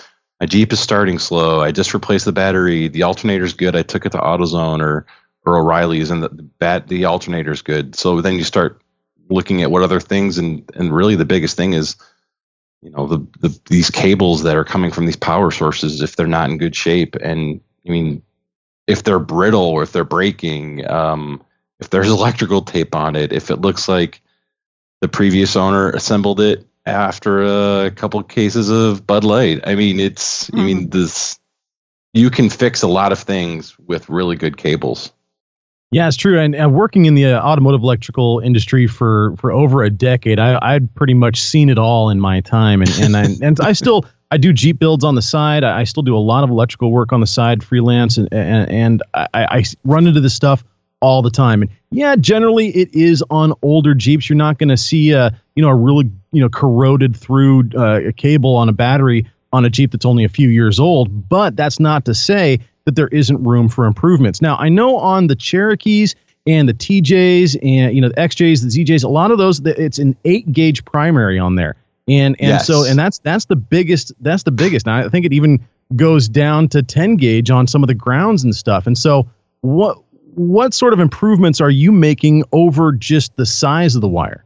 M: my Jeep is starting slow. I just replaced the battery. The alternator's good. I took it to AutoZone or or O'Reilly's, and the the, bat, the alternator's good. So then you start looking at what other things, and and really the biggest thing is, you know, the, the these cables that are coming from these power sources if they're not in good shape, and I mean, if they're brittle or if they're breaking, um, if there's electrical tape on it, if it looks like the previous owner assembled it after a couple cases of Bud Light. I mean, it's I mean this you can fix a lot of things with really good cables.
E: Yeah, it's true. And, and working in the uh, automotive electrical industry for for over a decade, I I'd pretty much seen it all in my time, and and I, and I still I do Jeep builds on the side. I, I still do a lot of electrical work on the side, freelance, and and, and I, I run into this stuff all the time. And yeah, generally it is on older Jeeps. You're not going to see a you know a really you know corroded through uh, a cable on a battery on a Jeep that's only a few years old. But that's not to say that there isn't room for improvements. Now I know on the Cherokees and the TJs and you know the XJs, the ZJs, a lot of those it's an eight gauge primary on there. And and
M: Yes.
E: so and that's that's the biggest that's the biggest. Now I think it even goes down to 10 gauge on some of the grounds and stuff. And so what what sort of improvements are you making over just the size of the wire?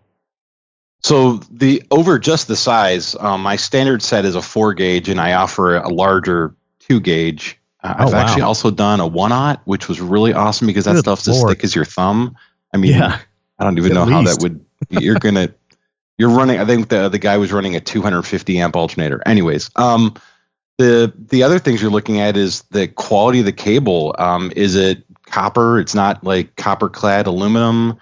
M: So the over just the size, um, my standard set is a four gauge, and I offer a larger two gauge. Uh,
E: Oh,
M: I've
E: wow.
M: actually also done a one aught, which was really awesome because that
E: Good
M: stuff's as thick as your thumb. I mean,
E: Yeah.
M: I don't even
E: At
M: know how that would. You're gonna, you're running. I think the the guy was running a 250 amp alternator. Anyways, um, the the other things you're looking at is the quality of the cable. Um, is it copper? It's not like copper clad aluminum.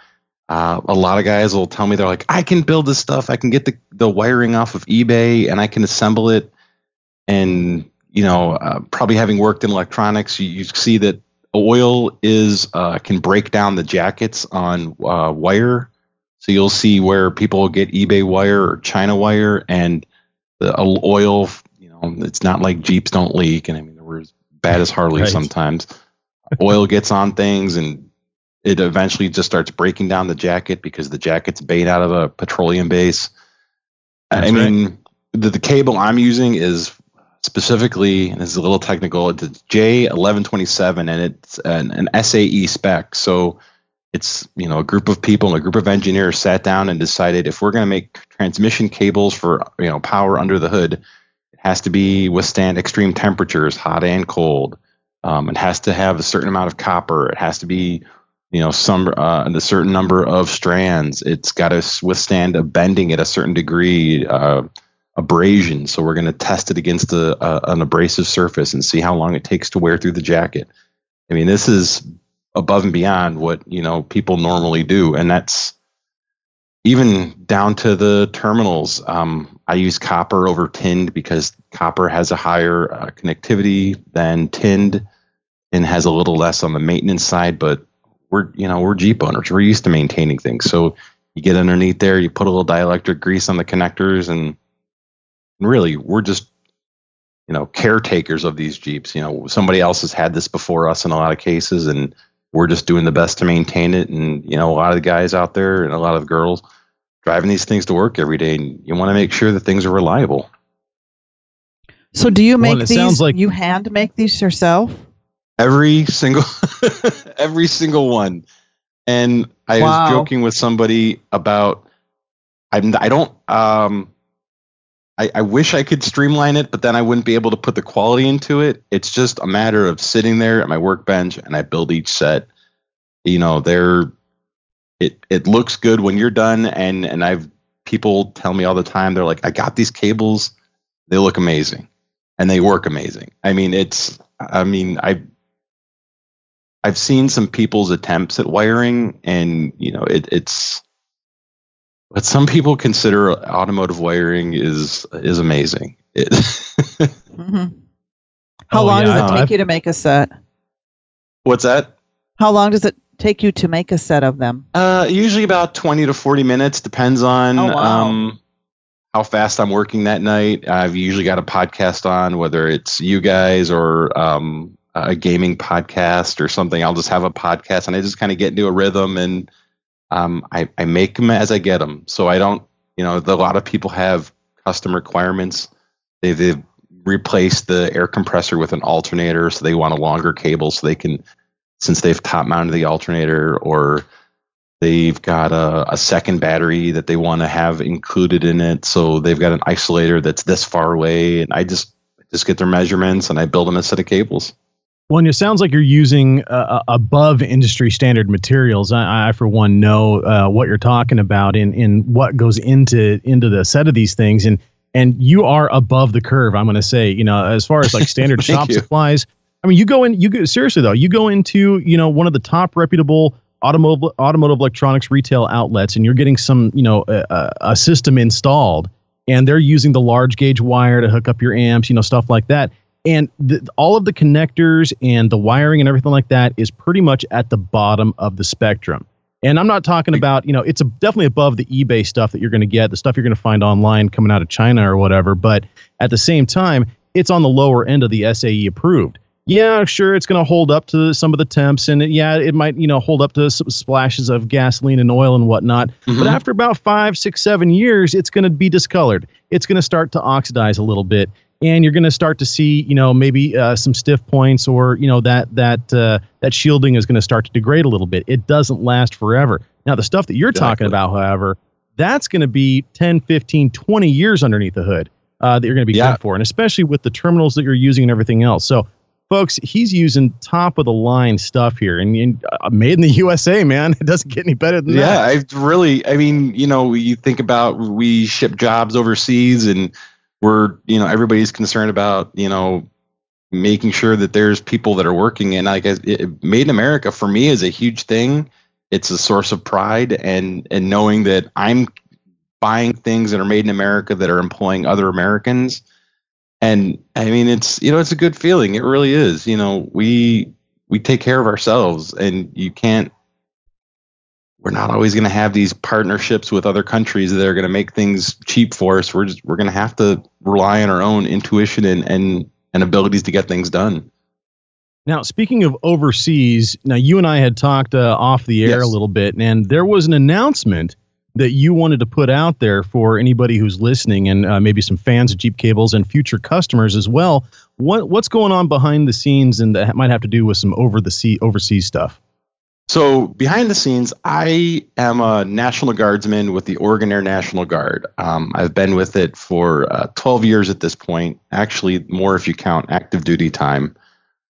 M: Uh, a lot of guys will tell me they're like, I can build this stuff. I can get the the wiring off of eBay and I can assemble it. And you know, uh, probably having worked in electronics, you, you see that oil is uh, can break down the jackets on uh, wire. So you'll see where people get eBay wire or China wire, and the oil. You know, it's not like Jeeps don't leak, and I mean we're as bad as Harley
E: Right.
M: sometimes. Oil gets on things, and it eventually just starts breaking down the jacket because the jacket's made out of a petroleum base. I
E: That's right.
M: mean, the, the cable I'm using is specifically, and this is a little technical, it's J1127 and it's an, an SAE spec. So it's, you know, a group of people and a group of engineers sat down and decided if we're going to make transmission cables for, you know, power under the hood, it has to be withstand extreme temperatures, hot and cold. Um, it has to have a certain amount of copper. It has to be, you know, some uh, a certain number of strands. It's got to withstand a bending at a certain degree, uh, abrasion. So we're going to test it against a, a, an abrasive surface and see how long it takes to wear through the jacket. I mean, this is above and beyond what you know people normally do, and that's even down to the terminals. Um, I use copper over tinned because copper has a higher uh, connectivity than tinned, and has a little less on the maintenance side. But we're you know we're Jeep owners. We're used to maintaining things, so you get underneath there, you put a little dielectric grease on the connectors, and really we're just you know caretakers of these Jeeps. You know somebody else has had this before us in a lot of cases, and we're just doing the best to maintain it. And you know a lot of the guys out there and a lot of the girls driving these things to work every day, and you want to make sure that things are reliable.
D: So do you make
M: it
D: these?
M: sounds like-
D: you hand make these yourself?
M: Every single every single one. And i
D: Wow.
M: was joking with somebody about i'm i don't um I, I wish i could streamline it but then i wouldn't be able to put the quality into it. It's just a matter of sitting there at my workbench and i build each set. You know they're it it looks good when you're done. And and i've people tell me all the time they're like i got these cables. They look amazing. And they work amazing. I mean it's i mean i I've seen some people's attempts at wiring, and you know, it, it's what some people consider automotive wiring is is amazing. It,
D: hmm How
M: Oh,
D: long
M: yeah,
D: does it take
M: I've-
D: you to make a set?
M: what's that?
D: How long does it take you to make a set of them?
M: Uh, usually about twenty to forty minutes, depends on
D: Oh, wow.
M: um, how fast I'm working that night. I've usually got a podcast on, whether it's you guys or um, a gaming podcast or something. I'll just have a podcast, and I just kind of get into a rhythm, and um, I, I make them as I get them. So I don't, you know, the, a lot of people have custom requirements. They, they've replaced the air compressor with an alternator, so they want a longer cable so they can, since they've top mounted the alternator, or they've got a, a second battery that they want to have included in it. So they've got an isolator that's this far away, and I just just get their measurements and I build them a set of cables.
E: Well, and it sounds like you're using uh, uh, above industry standard materials. I, I for one, know uh, what you're talking about in in what goes into into the set of these things, and and you are above the curve. I'm going to say, you know, as far as like standard shop
M: you.
E: supplies. I mean, you go in, you go seriously though. You go into you know one of the top reputable automotive automotive electronics retail outlets, and you're getting some you know a, a- a system installed, and they're using the large gauge wire to hook up your amps, you know, stuff like that. And the, all of the connectors and the wiring and everything like that is pretty much at the bottom of the spectrum. And I'm not talking about, you know, it's a, definitely above the eBay stuff that you're going to get, the stuff you're going to find online coming out of China or whatever. But at the same time, it's on the lower end of the SAE approved. Yeah, sure, it's going to hold up to some of the temps, and it, yeah, it might, you know, hold up to some splashes of gasoline and oil and whatnot. But mm-hmm. after about five, six, seven years, it's going to be discolored. It's going to start to oxidize a little bit, and you're going to start to see, you know, maybe uh, some stiff points, or you know, that that uh, that shielding is going to start to degrade a little bit. It doesn't last forever. Now, the stuff that you're talking about, however, that's going to be 10, 15, 20 years underneath the hood uh, that you're going to be good for, and especially with the terminals that you're using and everything else. So, folks, he's using top of the line stuff here, and, and uh, made in the USA, man. It doesn't get any better than
M: Yeah,
E: that.
M: Yeah, I really, I mean, you know, you think about we ship jobs overseas and we're, you know, everybody's concerned about, you know, making sure that there's people that are working and like it- made in America for me is a huge thing. It's a source of pride and and knowing that I'm buying things that are made in America that are employing other Americans. And I mean, it's you know, it's a good feeling. It really is. You know, we we take care of ourselves, and you can't we're not always going to have these partnerships with other countries that are going to make things cheap for us. We're just we're going to have to rely on our own intuition and and and abilities to get things done.
E: Now, speaking of overseas, now you and I had talked uh, off the air a little bit, and there was an announcement that you wanted to put out there for anybody who's listening, and uh, maybe some fans of Jeep Cables and future customers as well. What what's going on behind the scenes, and that might have to do with some over the sea overseas stuff.
M: So behind the scenes, I am a National Guardsman with the Oregon Air National Guard. Um, I've been with it for uh, 12 years at this point. Actually, more if you count active duty time.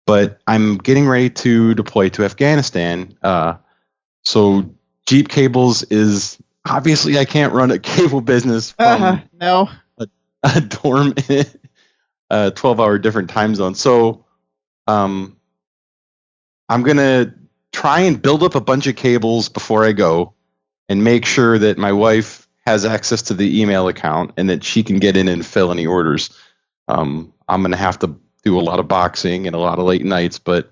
M: But I'm getting ready to deploy to Afghanistan. Uh, so Jeep Cables is obviously I can't run a cable business from
D: Uh-huh. No.
M: a, a dorm in a 12 hour different time zone. So um, I'm going to try and build up a bunch of cables before I go and make sure that my wife has access to the email account and that she can get in and fill any orders. Um, I'm going to have to do a lot of boxing and a lot of late nights, but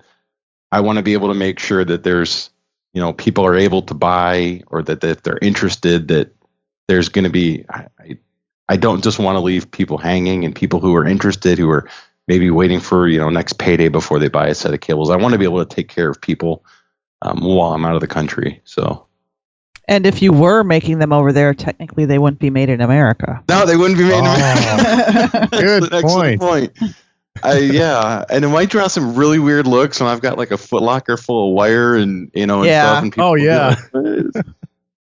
M: I want to be able to make sure that there's, you know, people are able to buy or that, that if they're interested, that there's going to be, I, I, don't just want to leave people hanging and people who are interested, who are maybe waiting for, you know, next payday before they buy a set of cables. I want to be able to take care of people um, while I'm out of the country. So,
D: And if you were making them over there, technically they wouldn't be made in America.
M: No, they wouldn't be made in
E: America.
M: Good excellent point. I, yeah, and it might draw some really weird looks when I've got like a footlocker full of wire and you know and
E: Yeah.
M: stuff. And people
E: Oh, yeah. It's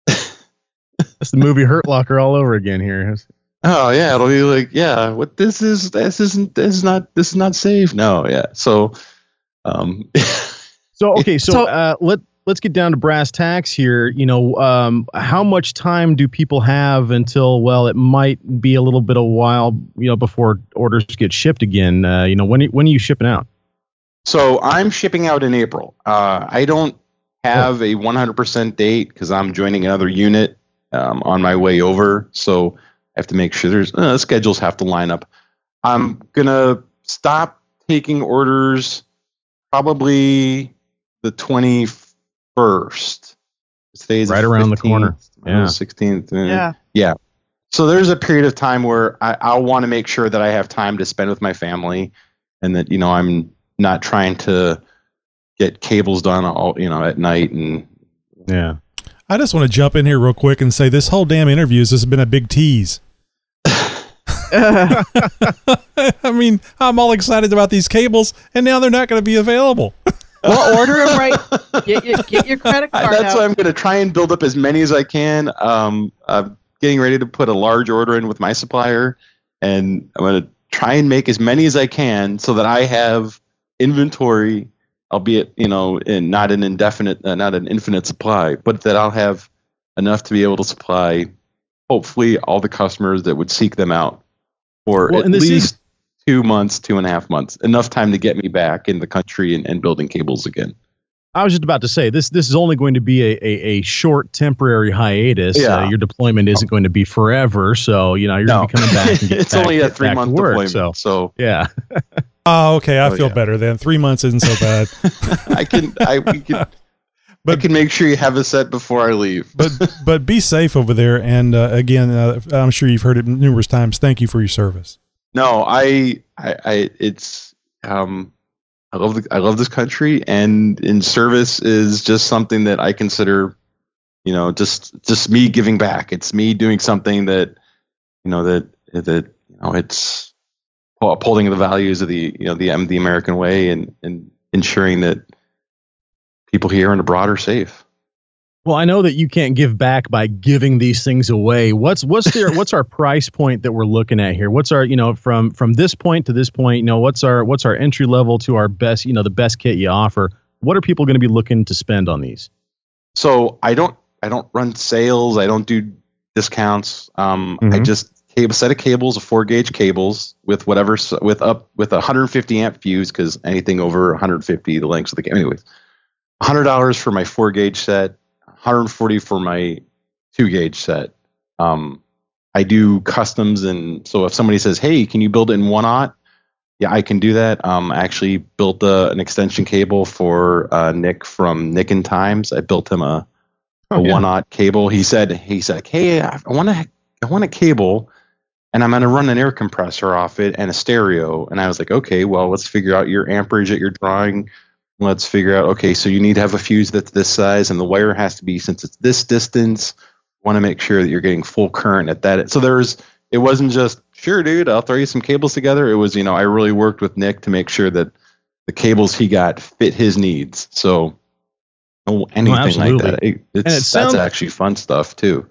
E: the movie Hurt Locker all over again here.
M: oh yeah, it'll be like yeah, what this is this isn't this is not this is not safe. No, yeah. So, um,
E: So okay, so, uh, let let's get down to brass tacks here. You know, um, how much time do people have until well, it might be a little bit of a while, you know, before orders get shipped again. Uh, you know, when when are you shipping out?
M: So I'm shipping out in April. Uh, I don't have a 100% date because I'm joining another unit um, on my way over. So I have to make sure there's uh, schedules have to line up. I'm gonna stop taking orders probably the 21st. Today's
E: Right around the corner. Yeah.
M: 16th. uh,
D: Yeah.
M: Yeah. So there's a period of time where I, I'll want to make sure that I have time to spend with my family and that, you know, I'm not trying to get cables done all, you know, at night and
E: yeah.
A: I just want to jump in here real quick and say this whole damn interview has been a big tease. I mean, I'm all excited about these cables, and now they're not going to be available.
D: Well, order them right. Get your, get your credit card
M: that's
D: out.
M: why I'm going to try and build up as many as I can. Um, I'm getting ready to put a large order in with my supplier, and I'm going to try and make as many as I can so that I have inventory, albeit you know, in not an indefinite, uh, not an infinite supply, but that I'll have enough to be able to supply, hopefully, all the customers that would seek them out or
E: Well,
M: at
E: and this is-
M: least two months, two and a half months, enough time to get me back in the country and, and building cables again.
E: I was just about to say this. This is only going to be a, a, a short temporary hiatus.
M: Yeah.
E: Uh, your deployment isn't going to be forever, so you know you're
M: No.
E: going to be coming back. And
M: it's
E: back-
M: only a three month
E: work,
M: deployment,
E: So
M: so
E: yeah,
A: Oh, okay. I
M: Oh,
A: feel
M: yeah.
A: better then. Three months isn't so bad.
M: I can I we can
A: But-
M: I can make sure you have a set before I leave.
A: but but be safe over there. And uh, again, uh, I'm sure you've heard it numerous times. Thank you for your service.
M: No, I, I, I, it's, um, I love the, I love this country, and in service is just something that I consider, you know, just, just me giving back. It's me doing something that, you know, that, that, you know, it's upholding the values of the, you know, the, the American way, and, and ensuring that people here and abroad are safe.
E: Well, I know that you can't give back by giving these things away. What's what's their what's our price point that we're looking at here? What's our you know from from this point to this point? You know what's our what's our entry level to our best you know the best kit you offer? What are people going to be looking to spend on these?
M: So I don't I don't run sales. I don't do discounts. Um, I
E: Mhm.
M: just cable a set of cables, a four gauge cables with whatever with up with a 150 amp fuse because anything over 150 the lengths of the cable. Anyways, hundred dollars for my four gauge set, 140 for my two gauge set. Um, I do customs, and so if somebody says, "Hey, can you build it in one aught?" Yeah, I can do that. Um, I actually built uh, an extension cable for uh, Nick from Nick and Times. I built him a, a
E: Oh, yeah.
M: one aught cable. He said he said, "Hey, I want to I want a cable, and I'm going to run an air compressor off it and a stereo." And I was like, "Okay, well, let's figure out your amperage that you're drawing. Let's figure out okay, so you need to have a fuse that's this size, and the wire has to be since it's this distance. Want to make sure that you're getting full current at that. So there's it wasn't just sure, dude. I'll throw you some cables together. It was you know I really worked with Nick to make sure that the cables he got fit his needs. So oh, no anything like that. It, it's
E: it sounds-
M: that's actually fun stuff too.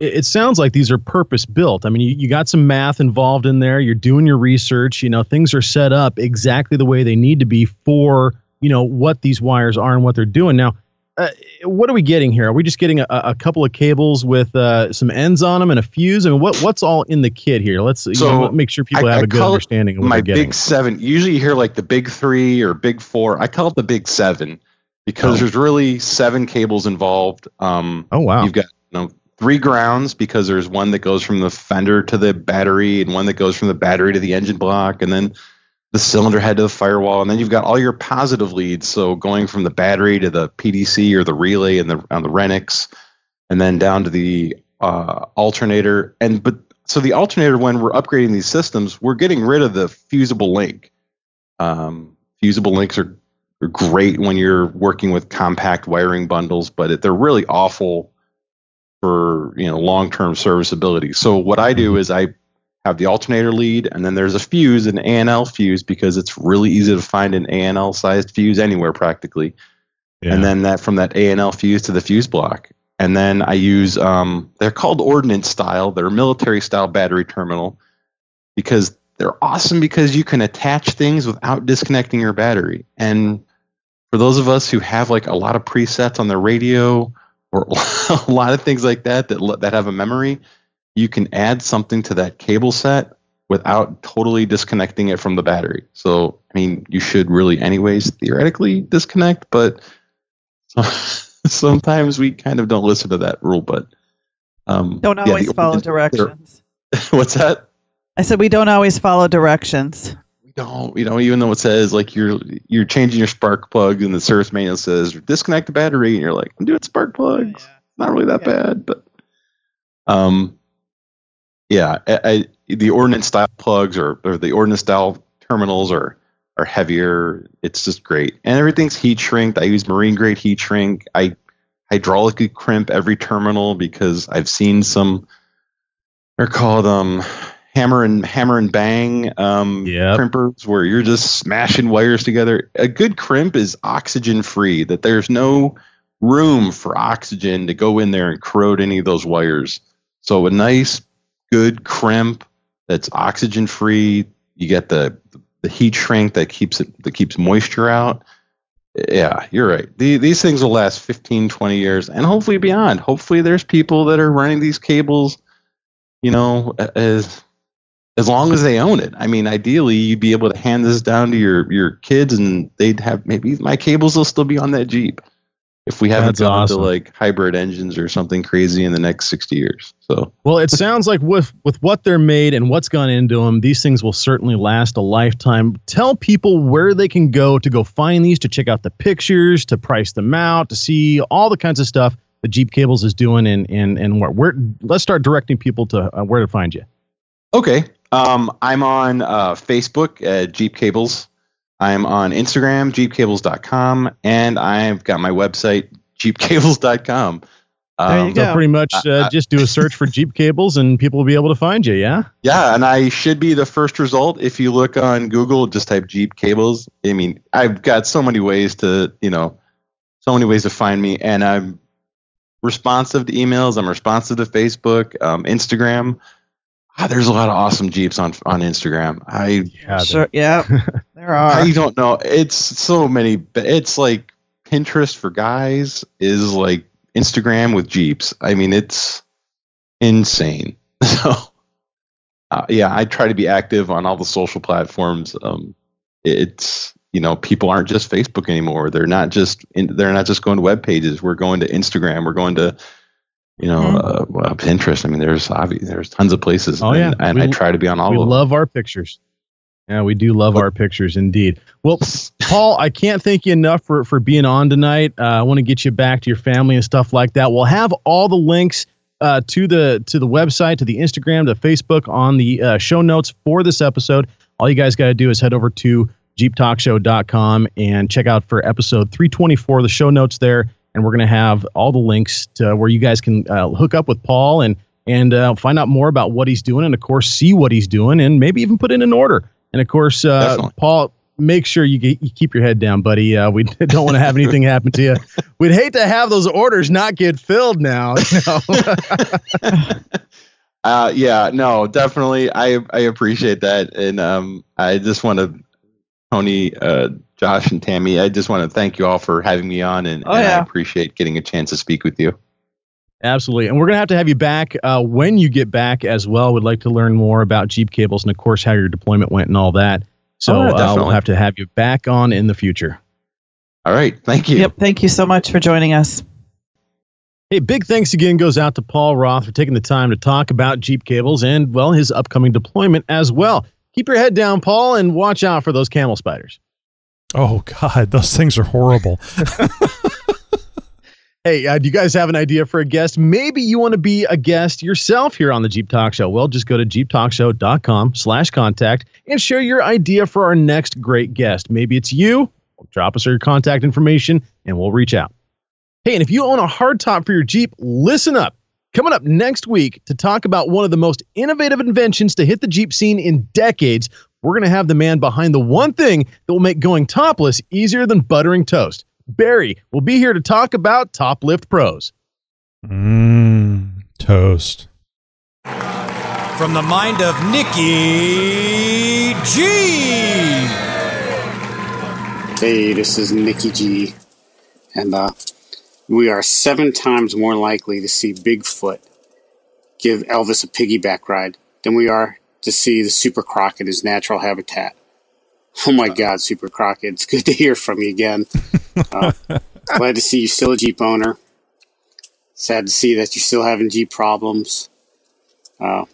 E: it, it sounds like these are purpose built. I mean, you, you got some math involved in there. You're doing your research. You know, things are set up exactly the way they need to be for you know what these wires are and what they're doing. Now, uh, what are we getting here? Are we just getting a, a couple of cables with uh, some ends on them and a fuse? I mean, what what's all in the kit here? Let's you
M: So,
E: know, make sure people
M: I-
E: have
M: I
E: a good understanding of what
M: my
E: they're getting.
M: big seven. Usually you hear like the big three or big four. I call it the big seven because
E: Oh.
M: there's really seven cables involved. Um,
E: oh wow!
M: You've got you know three grounds because there's one that goes from the fender to the battery and one that goes from the battery to the engine block and then the cylinder head to the firewall and then you've got all your positive leads. So going from the battery to the PDC or the relay and the on the Renix and then down to the uh, alternator. And but so the alternator when we're upgrading these systems we're getting rid of the fusible link. Um, fusible links are, are great when you're working with compact wiring bundles but it, they're really awful for you know long-term serviceability. So what I do is I have the alternator lead, and then there's a fuse, an ANL fuse, because it's really easy to find an ANL sized fuse anywhere practically. And then that from that ANL fuse to the fuse block, and then I use um, they're called ordnance style. They're military style battery terminal because they're awesome because you can attach things without disconnecting your battery. And for those of us who have like a lot of presets on the radio or a lot of things like that that that have a memory, you can add something to that cable set without totally disconnecting it from the battery. So, I mean, you should really, anyways, theoretically disconnect, but sometimes we kind of don't listen to that rule. But um,
D: Don't always
M: the
D: follow directions.
M: What's that?
D: I said we don't always follow directions.
M: We don't. You know, even though it says like you're you're changing your spark plug, and the service manual says disconnect the battery, and you're like, I'm doing spark plugs. Not really that bad, but um, yeah, I, I, the ordnance style plugs or or the ordnance style terminals are are heavier. It's just great, and everything's heat shrinked. I use marine grade heat shrink. I hydraulically crimp every terminal because I've seen some. They're called um hammer and hammer and bang um crimpers where you're just smashing wires together. A good crimp is oxygen free. That there's no room for oxygen to go in there and corrode any of those wires. So a nice, good crimp that's oxygen free. You get the the heat shrink that keeps it that keeps moisture out. Yeah, you're right. The, these things will last 15, 20 years, and hopefully beyond. Hopefully, there's people that are running these cables, you know, as as long as they own it. I mean, ideally, you'd be able to hand this down to your your kids, and they'd have maybe my cables will still be on that Jeep if we haven't
E: That's
M: gone
E: awesome.
M: to like hybrid engines or something crazy in the next 60 years. So
E: Well, it sounds like with with what they're made and what's gone into them, these things will certainly last a lifetime. Tell people where they can go to go find these, to check out the pictures, to price them out, to see all the kinds of stuff that Jeep Cables is doing, and and and where. where let's start directing people to uh, where to find you.
M: Okay. Um, I'm on uh, Facebook at Jeep Cables. I'm on Instagram, jeepcables.com, and I've got my website, jeepcables.com. Um,
E: so pretty much uh, just do a search for Jeep Cables, and people will be able to find you. Yeah.
M: Yeah, and I should be the first result if you look on Google. Just type Jeep cables. I mean, I've got so many ways to, you know, so many ways to find me, and I'm responsive to emails. I'm responsive to Facebook, um, Instagram. Ah, there's a lot of awesome Jeeps on on Instagram. I
E: yeah,
D: Sure. Yeah. There are.
M: I don't know. It's so many. But it's like Pinterest for guys is like Instagram with Jeeps. I mean, it's insane. So, uh, yeah, I try to be active on all the social platforms. Um, it's you know, people aren't just Facebook anymore. They're not just in, they're not just going to web pages. We're going to Instagram. We're going to you know, uh, well, Pinterest. I mean, there's obvious, there's tons of places.
E: Oh, yeah.
M: and, and
E: We-
M: I try to be on all
E: we
M: of them.
E: love our pictures. Yeah, we do love our pictures indeed. Well, Paul, I can't thank you enough for, for being on tonight. Uh, I want to get you back to your family and stuff like that. We'll have all the links uh, to the to the website, to the Instagram, to Facebook on the uh, show notes for this episode. All you guys got to do is head over to jeeptalkshow.com and check out for episode 324, the show notes there. And we're going to have all the links to where you guys can uh, hook up with Paul and and uh, find out more about what he's doing, and of course, see what he's doing, and maybe even put in an order. And of course, uh, Paul, make sure you, get, you keep your head down, buddy. Uh, we don't want to have anything happen to you. We'd hate to have those orders not get filled now. You know?
M: Uh, yeah, no, definitely. I I appreciate that, and um, I just want to, Tony, uh, Josh, and Tammy. I just want to thank you all for having me on, and,
D: Oh,
M: and I appreciate getting a chance to speak with you.
E: Absolutely. And we're going to have to have you back uh, when you get back as well. We'd like to learn more about Jeep cables and, of course, how your deployment went and all that. So
M: Oh, yeah,
E: uh, we'll have to have you back on in the future.
M: All right, thank you.
D: Yep. Thank you so much for joining us.
E: Hey, big thanks again goes out to Paul Roth for taking the time to talk about Jeep cables and, well, his upcoming deployment as well. Keep your head down, Paul, and watch out for those camel spiders.
A: Oh God, those things are horrible.
E: Hey, uh, do you guys have an idea for a guest? Maybe you want to be a guest yourself here on the Jeep Talk Show. Well, just go to jeeptalkshow.com slash contact and share your idea for our next great guest. Maybe it's you. Drop us your contact information and we'll reach out. Hey, and if you own a hardtop for your Jeep, listen up. Coming up next week to talk about one of the most innovative inventions to hit the Jeep scene in decades, we're going to have the man behind the one thing that will make going topless easier than buttering toast. Barry will be here to talk about Top Lift Pros.
A: Mmm, toast.
N: From the mind of Nicky G.
O: Hey, this is Nicky G, and uh, we are seven times more likely to see Bigfoot give Elvis a piggyback ride than we are to see the Super Croc in his natural habitat. Oh my God, Super Croc, it's good to hear from you again. Uh, glad to see you still a Jeep owner. Sad to see that you're still having Jeep problems. Uh,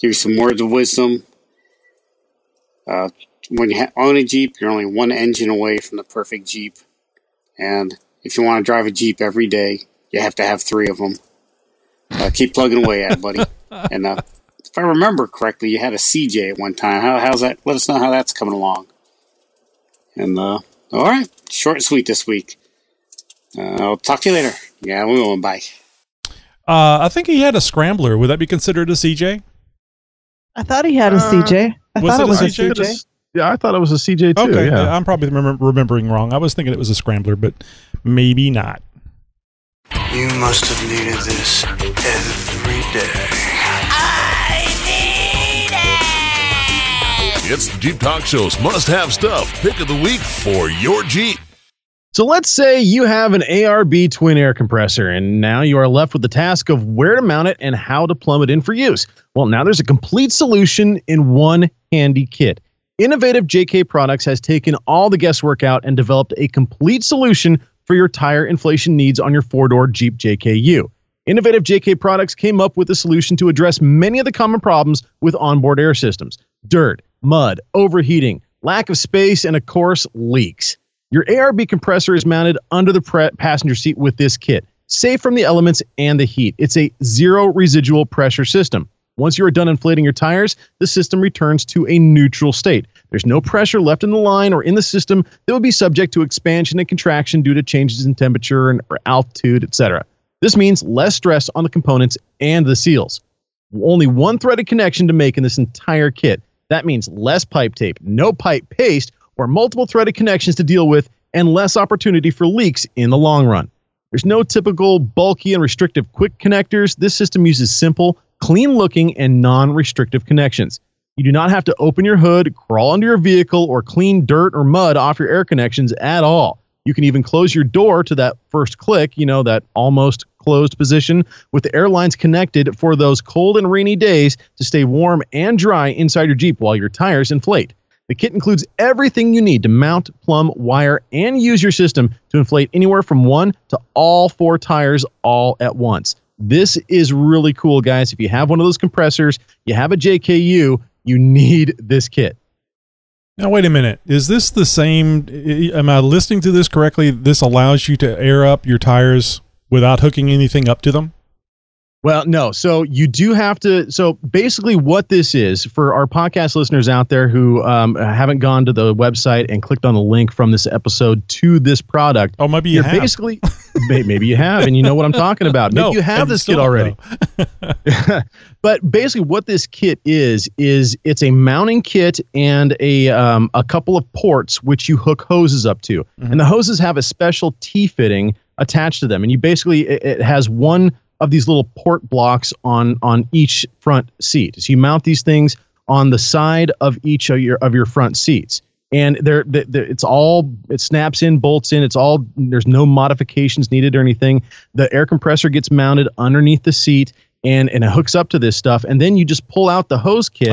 O: give you some words of wisdom. Uh, when you ha- own a Jeep, you're only one engine away from the perfect Jeep. And if you want to drive a Jeep every day, you have to have three of them. Uh, keep plugging away at it, buddy. And uh, I remember correctly, you had a CJ at one time. How, how's that? Let us know how that's coming along. And uh, all right, short and sweet this week. Uh, I'll talk to you later. Yeah, we will. Bye.
A: Uh, I think he had a scrambler. Would that be considered a CJ?
D: I thought he had a
E: Uh,
D: CJ. I
A: was
D: thought
A: it
D: it
A: a
D: was a
A: CJ?
D: CJ.
E: Yeah, I thought it was a CJ too.
A: Okay,
E: yeah.
A: I'm probably remem- remembering wrong. I was thinking it was a scrambler, but maybe not.
P: You must have needed this every day.
B: It's the Jeep Talk Show's must have stuff pick of the week for your Jeep.
E: So let's say you have an ARB twin air compressor, and now you are left with the task of where to mount it and how to plumb it in for use. Well, now there's a complete solution in one handy kit. Innovative JK Products has taken all the guesswork out and developed a complete solution for your tire inflation needs on your four door Jeep JKU. Innovative JK Products came up with a solution to address many of the common problems with onboard air systems dirt, mud, overheating, lack of space, and of course, leaks. Your ARB compressor is mounted under the pre- passenger seat with this kit, safe from the elements and the heat. It's a zero residual pressure system. Once you are done inflating your tires, the system returns to a neutral state. There's no pressure left in the line or in the system that would be subject to expansion and contraction due to changes in temperature and or altitude, etc. This means less stress on the components and the seals. Only one threaded connection to make in this entire kit. That means less pipe tape, no pipe paste, or multiple threaded connections to deal with, and less opportunity for leaks in the long run. There's no typical bulky and restrictive quick connectors. This system uses simple, clean looking, and non restrictive connections. You do not have to open your hood, crawl under your vehicle, or clean dirt or mud off your air connections at all. You can even close your door to that first click, you know, that almost closed position, with the airlines connected for those cold and rainy days to stay warm and dry inside your Jeep while your tires inflate. The kit includes everything you need to mount, plumb, wire, and use your system to inflate anywhere from one to all four tires all at once. This is really cool, guys. If you have one of those compressors, you have a JKU, you need this kit.
A: Now, wait a minute. Is this the same? Am I listening to this correctly? This allows you to air up your tires without hooking anything up to them?
E: Well, no. So you do have to. So basically, what this is for our podcast listeners out there who um, haven't gone to the website and clicked on the link from this episode to this product.
A: Oh, maybe you
E: you're
A: have.
E: basically maybe you have, and you know what I'm talking about. Maybe
A: No,
E: you have
A: you
E: this kit already. but basically, what this kit is is it's a mounting kit and a um, a couple of ports which you hook hoses up to, and the hoses have a special T fitting attached to them, and you basically it, it has one of these little port blocks on on each front seat. So you mount these things on the side of each of your of your front seats. And they're, they they- it's all it snaps in, bolts in. It's all there's no modifications needed or anything. The air compressor gets mounted underneath the seat and and it hooks up to this stuff. And then you just pull out the hose kit,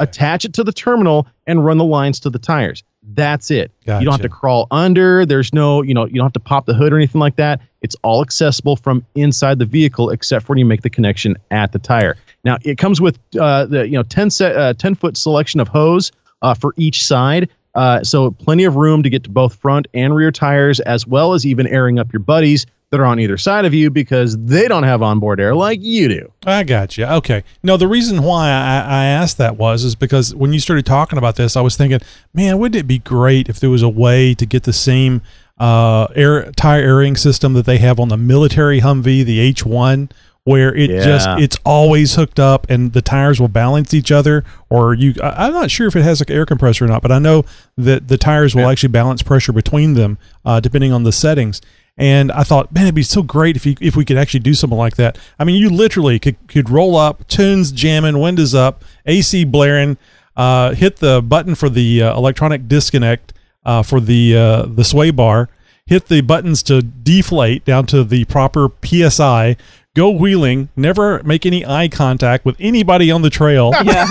E: attach it to the terminal, and run the lines to the tires. That's it. You don't have to crawl under. There's no, you know, you don't have to pop the hood or anything like that. It's all accessible from inside the vehicle, except for when you make the connection at the tire. Now it comes with uh, the you know 10 set, uh, 10 foot selection of hose uh, for each side. Uh, so plenty of room to get to both front and rear tires, as well as even airing up your buddies that are on either side of you because they don't have onboard air like you do.
A: I got you. Okay. No, the reason why I, I asked that was is because when you started talking about this, I was thinking, man, wouldn't it be great if there was a way to get the same uh, air tire airing system that they have on the military Humvee, the H1, where it just it's always hooked up and the tires will balance each other. Or you, I, I'm not sure if it has an air compressor or not, but I know that the tires will actually balance pressure between them uh, depending on the settings. And I thought, man, it'd be so great if you if we could actually do something like that. I mean, you literally could could roll up, tunes jamming, windows up, AC blaring, uh, hit the button for the uh, electronic disconnect uh, for the uh, the sway bar, hit the buttons to deflate down to the proper psi, go wheeling, never make any eye contact with anybody on the trail.
D: Yeah.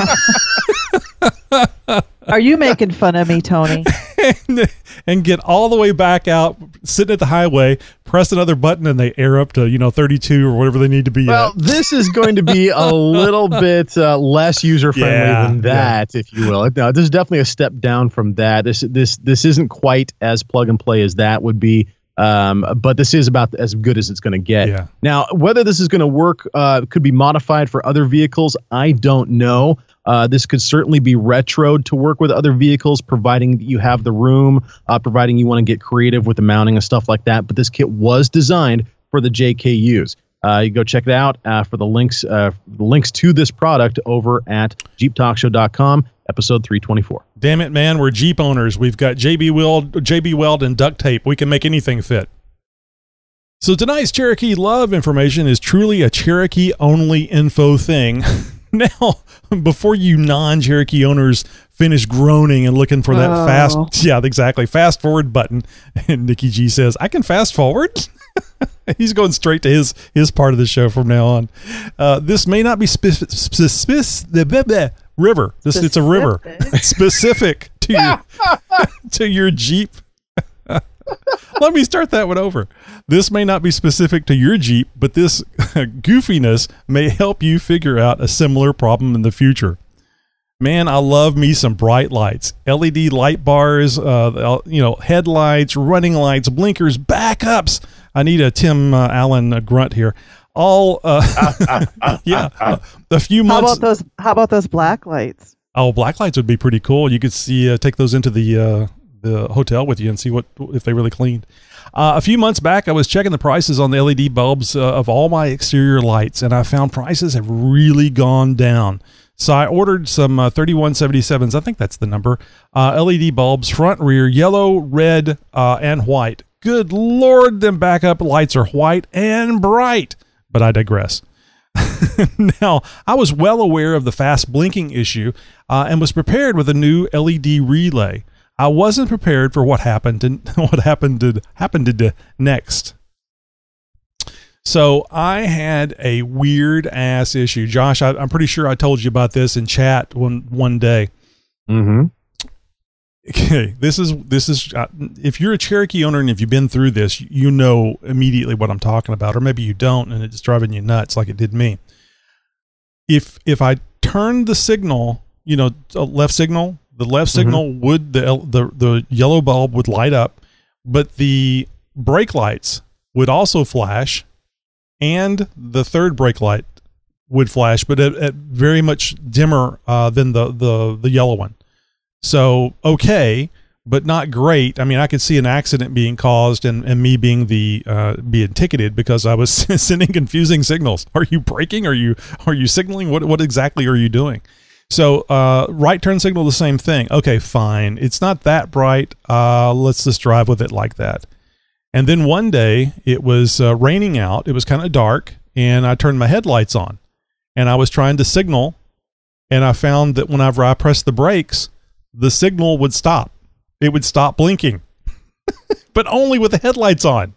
D: Are you making fun of me, Tony?
A: and, and get all the way back out, sitting at the highway, press another button, and they air up to you know 32 or whatever they need to be
E: Well,
A: at.
E: this is going to be a little bit uh, less user friendly
A: Yeah,
E: than that, if you will. No, this is definitely a step down from that. This this this isn't quite as plug and play as that would be. Um, but this is about as good as it's going to get.
A: Yeah.
E: Now, whether this is going to work, uh, could be modified for other vehicles. I don't know. Uh, this could certainly be retroed to work with other vehicles, providing that you have the room, uh, providing you want to get creative with the mounting and stuff like that. But this kit was designed for the JKUs. Uh, you go check it out uh, for the links uh, the links to this product over at jeeptalkshow.com, episode 324.
A: Damn it, man! We're Jeep owners. We've got JB Weld, JB Weld, and duct tape. We can make anything fit. So tonight's Cherokee love information is truly a Cherokee only info thing. now, before you non-Cherokee owners finish groaning and looking for that
D: Oh.
A: fast, yeah, exactly, fast forward button. And Nicky G says, "I can fast forward." He's going straight to his his part of the show from now on. Uh, this may not be specific. the blah, blah, river. This it's a river specific to your to your Jeep. Let me start that one over. This may not be specific to your Jeep, but this goofiness may help you figure out a similar problem in the future. Man, I love me some bright lights, LED light bars, uh, you know, headlights, running lights, blinkers, backups. I need a Tim uh, Allen uh, grunt here. All, uh, yeah, a few months.
D: How about those? How about those black lights?
A: Oh, black lights would be pretty cool. You could see uh, take those into the uh, the hotel with you and see what if they really cleaned. Uh, a few months back, I was checking the prices on the LED bulbs uh, of all my exterior lights, and I found prices have really gone down. So I ordered some uh, 3177s. I think that's the number. Uh, LED bulbs, front, rear, yellow, red, uh, and white. Good lord, them backup lights are white and bright. But I digress. now, I was well aware of the fast blinking issue uh, and was prepared with a new LED relay. I wasn't prepared for what happened and what happened to, happened to next. So I had a weird ass issue, Josh. I, I'm pretty sure I told you about this in chat one one day.
E: Mm-hmm.
A: Okay, this is this is uh, if you're a Cherokee owner and if you've been through this, you know immediately what I'm talking about, or maybe you don't, and it's driving you nuts like it did me. If if I turned the signal, you know, left signal, the left signal would the the the yellow bulb would light up, but the brake lights would also flash, and the third brake light would flash, but at, at very much dimmer uh, than the the the yellow one. So okay, but not great. I mean, I could see an accident being caused and, and me being the uh, being ticketed because I was sending confusing signals. Are you braking? Are you are you signaling? What what exactly are you doing? So uh, right turn signal, the same thing. Okay, fine. It's not that bright. Uh, let's just drive with it like that. And then one day it was uh, raining out. It was kind of dark, and I turned my headlights on, and I was trying to signal, and I found that whenever I pressed the brakes, the signal would stop. It would stop blinking, but only with the headlights on.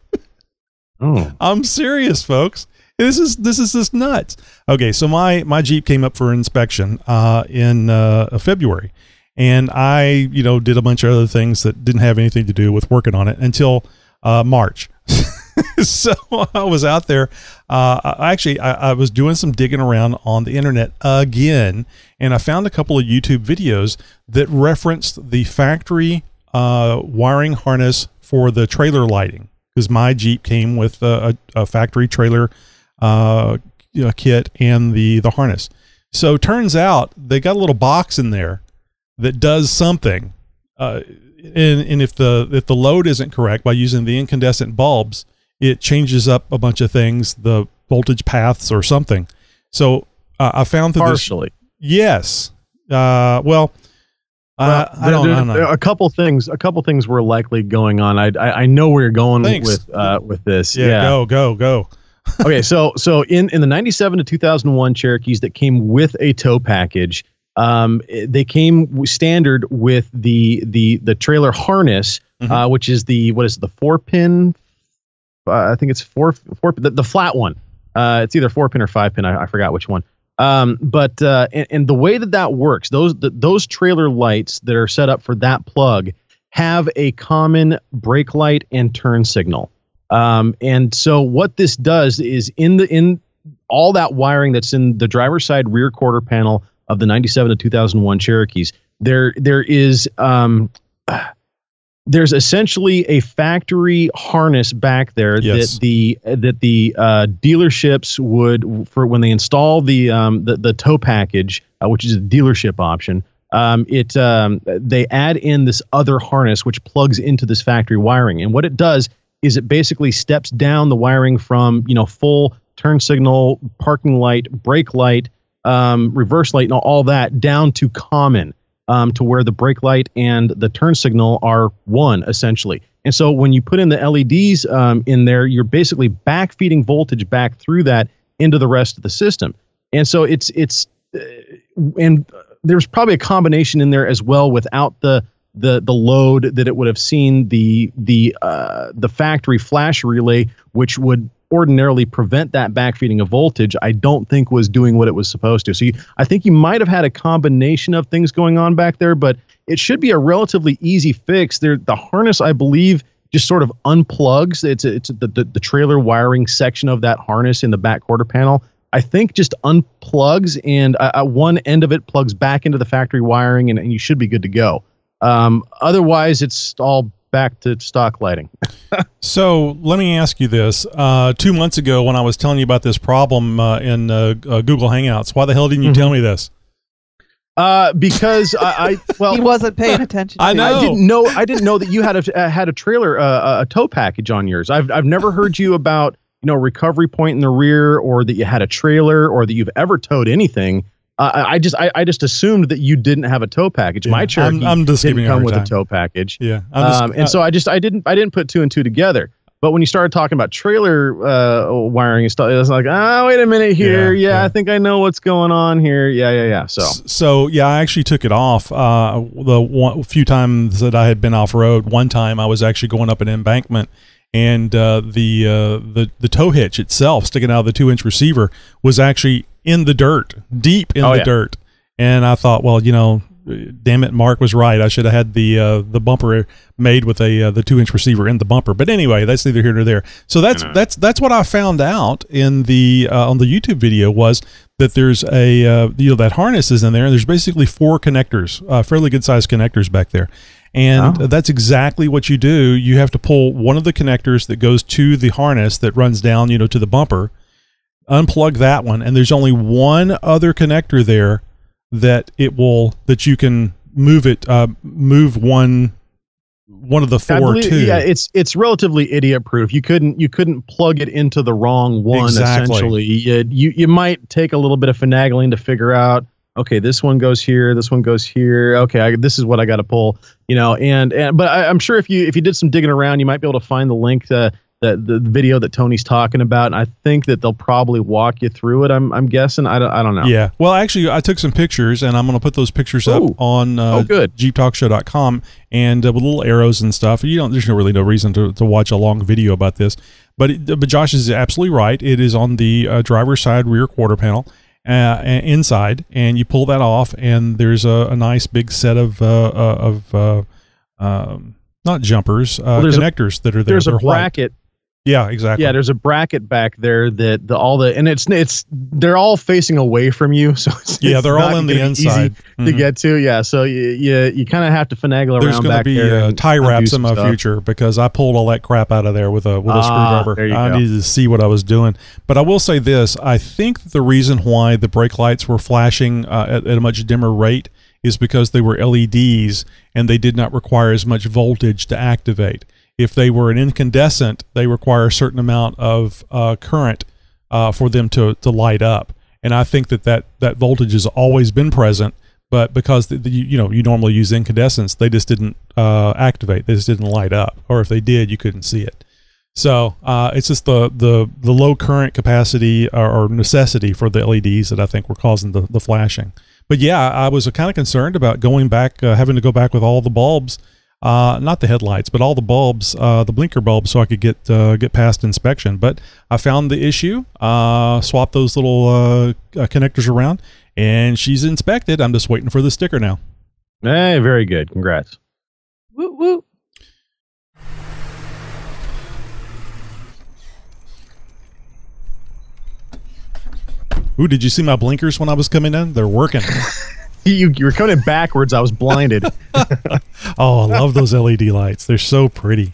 E: Oh.
A: I'm serious, folks. This is this is just nuts. Okay, so my my Jeep came up for inspection uh, in uh, February, and I you know did a bunch of other things that didn't have anything to do with working on it until uh, March. so I was out there. Uh, I- actually, I, I was doing some digging around on the internet again, and I found a couple of YouTube videos that referenced the factory uh, wiring harness for the trailer lighting because my Jeep came with a, a, a factory trailer uh, you know, kit and the the harness. So turns out they got a little box in there that does something. Uh, and, and if the if the load isn't correct by using the incandescent bulbs, it changes up a bunch of things, the voltage paths or something. So uh, I found through
E: Partially.
A: This, yes. Uh, well,
E: Well,
A: I, I don't,
E: there-
A: I don't
E: there-
A: know.
E: A couple things. A couple things were likely going on. I I, I know where you're going
A: Thanks.
E: with uh, with this.
A: Yeah, go, go, go.
E: Okay, so so in in the 97 to 2001 Cherokees that came with a tow package, um, they came standard with the the the trailer harness,
A: Mm-hmm.
E: uh, which is the what is it, the four pin? Uh, I think it's four four the, the flat one. Uh, it's either four pin or five pin. I, I forgot which one. Um, but uh, and, and the way that that works, those the, those trailer lights that are set up for that plug have a common brake light and turn signal. Um, and so what this does is in the in all that wiring that's in the driver's side rear quarter panel of the 97 to 2001 Cherokees, there there is um, there's essentially a factory harness back there
A: Yes.
E: that the that the uh, dealerships would for when they install the um, the, the tow package, uh, which is a dealership option. Um, it um, they add in this other harness which plugs into this factory wiring, and what it does is it basically steps down the wiring from you know full turn signal, parking light, brake light, um, reverse light, and all that down to common um, to where the brake light and the turn signal are one essentially. And so when you put in the LEDs um, in there, you're basically back feeding voltage back through that into the rest of the system. And so it's it's uh, and there's probably a combination in there as well without the the the load that it would have seen the the uh, the factory flash relay, which would ordinarily prevent that backfeeding of voltage. I don't think was doing what it was supposed to. So you, I think you might have had a combination of things going on back there, but it should be a relatively easy fix. There, the harness, I believe, just sort of unplugs. It's it's the, the the trailer wiring section of that harness in the back quarter panel. I think just unplugs and uh, uh, one end of it plugs back into the factory wiring, and, and you should be good to go. Um, otherwise, it's all back to stock lighting.
A: So let me ask you this: uh, Two months ago, when I was telling you about this problem uh, in uh, uh, Google Hangouts, why the hell didn't you tell me this?
E: Uh, because I, I well,
D: he wasn't paying attention.
A: I know.
E: I didn't know. I didn't know that you had a uh, had a trailer, uh, a tow package on yours. I've I've never heard you about you know recovery point in the rear, or that you had a trailer, or that you've ever towed anything. Uh, I I just I, I just assumed that you didn't have a tow package. My
A: Yeah,
E: Cherokee
A: I'm- I'm just
E: didn't
A: giving you a
E: come with
A: time.
E: a tow package.
A: Yeah, just-
E: um, and so I just I didn't I didn't put two and two together. But when you started talking about trailer uh, wiring and stuff, it was like, ah, wait a minute here.
A: Yeah,
E: Yeah, I think I know what's going on here. Yeah, yeah, yeah. So
A: So yeah, I actually took it off. Uh, the one, few times that I had been off road, one time I was actually going up an embankment, and uh, the uh, the the tow hitch itself, sticking out of the two inch receiver, was actually in the dirt, deep in
E: Oh,
A: the
E: yeah.
A: dirt. And I thought, well, you know, damn it, Mark was right. I should have had the uh, the bumper made with a uh, the two inch receiver in the bumper. But anyway, that's neither here nor there. So that's that's that's what I found out in the uh, on the YouTube video was that there's a uh, you know that harness is in there, and there's basically four connectors, uh, fairly good sized connectors back there. And
E: Oh.
A: that's exactly what you do. You have to pull one of the connectors that goes to the harness that runs down, you know, to the bumper, unplug that one, and there's only one other connector there that it will that you can move it uh, move one one of the four
E: believe-
A: to.
E: Yeah, it's it's relatively idiot proof. You couldn't you couldn't plug it into the wrong one.
A: Exactly.
E: Essentially, you, you you might take a little bit of finagling to figure out. Okay, this one goes here. This one goes here. Okay, I, this is what I got to pull. You know, and and but I, I'm sure if you if you did some digging around, you might be able to find the link to the the video that Tony's talking about. And I think that they'll probably walk you through it. I'm I'm guessing. I don't I don't know.
A: Yeah. Well, actually, I took some pictures, and I'm going to put those pictures up on uh,
E: Oh, good.
A: JeepTalkShow.com and uh, with little arrows and stuff. You don't. There's no really no reason to, to watch a long video about this, but it, but Josh is absolutely right. It is on the uh, driver's side rear quarter panel. Uh, inside, and you pull that off, and there's a, a nice big set of uh, uh, of uh, um, not jumpers, uh,
E: Well, there's a-
A: connectors that are there.
E: There's a
A: They're white.
E: bracket
A: Yeah, exactly.
E: Yeah, there's a bracket back there that the all the and it's it's they're all facing away from you, so it's,
A: Yeah, they're all in the
E: gonna be easy
A: inside.
E: to
A: Mhm.
E: get to. Yeah, so you you, you kind of have to finagle
A: There's
E: around
A: going to be uh, tie wraps in my
E: stuff.
A: future because I pulled all that crap out of there with a with a
E: Ah,
A: screwdriver. I
E: go.
A: needed to see what I was doing. But I will say this: I think the reason why the brake lights were flashing uh, at, at a much dimmer rate is because they were LEDs and they did not require as much voltage to activate. If they were an incandescent, they require a certain amount of uh, current uh, for them to, to light up. And I think that, that that voltage has always been present, but because the, the, you you know you normally use incandescents, they just didn't uh, activate. They just didn't light up, or if they did, you couldn't see it. So uh, it's just the, the the low current capacity or, or necessity for the LEDs that I think were causing the, the flashing. But yeah, I was kind of concerned about going back, uh, having to go back with all the bulbs, uh, not the headlights, but all the bulbs, uh, the blinker bulbs, so I could get uh, get past inspection. But I found the issue, uh, swapped those little uh, uh, connectors around, and she's inspected. I'm just waiting for the sticker now.
E: Hey, very good. Congrats.
D: Woo woo.
A: Ooh, did you see my blinkers when I was coming in? They're working.
E: You you were coming in backwards. I was blinded.
A: oh, I love those LED lights. They're so pretty.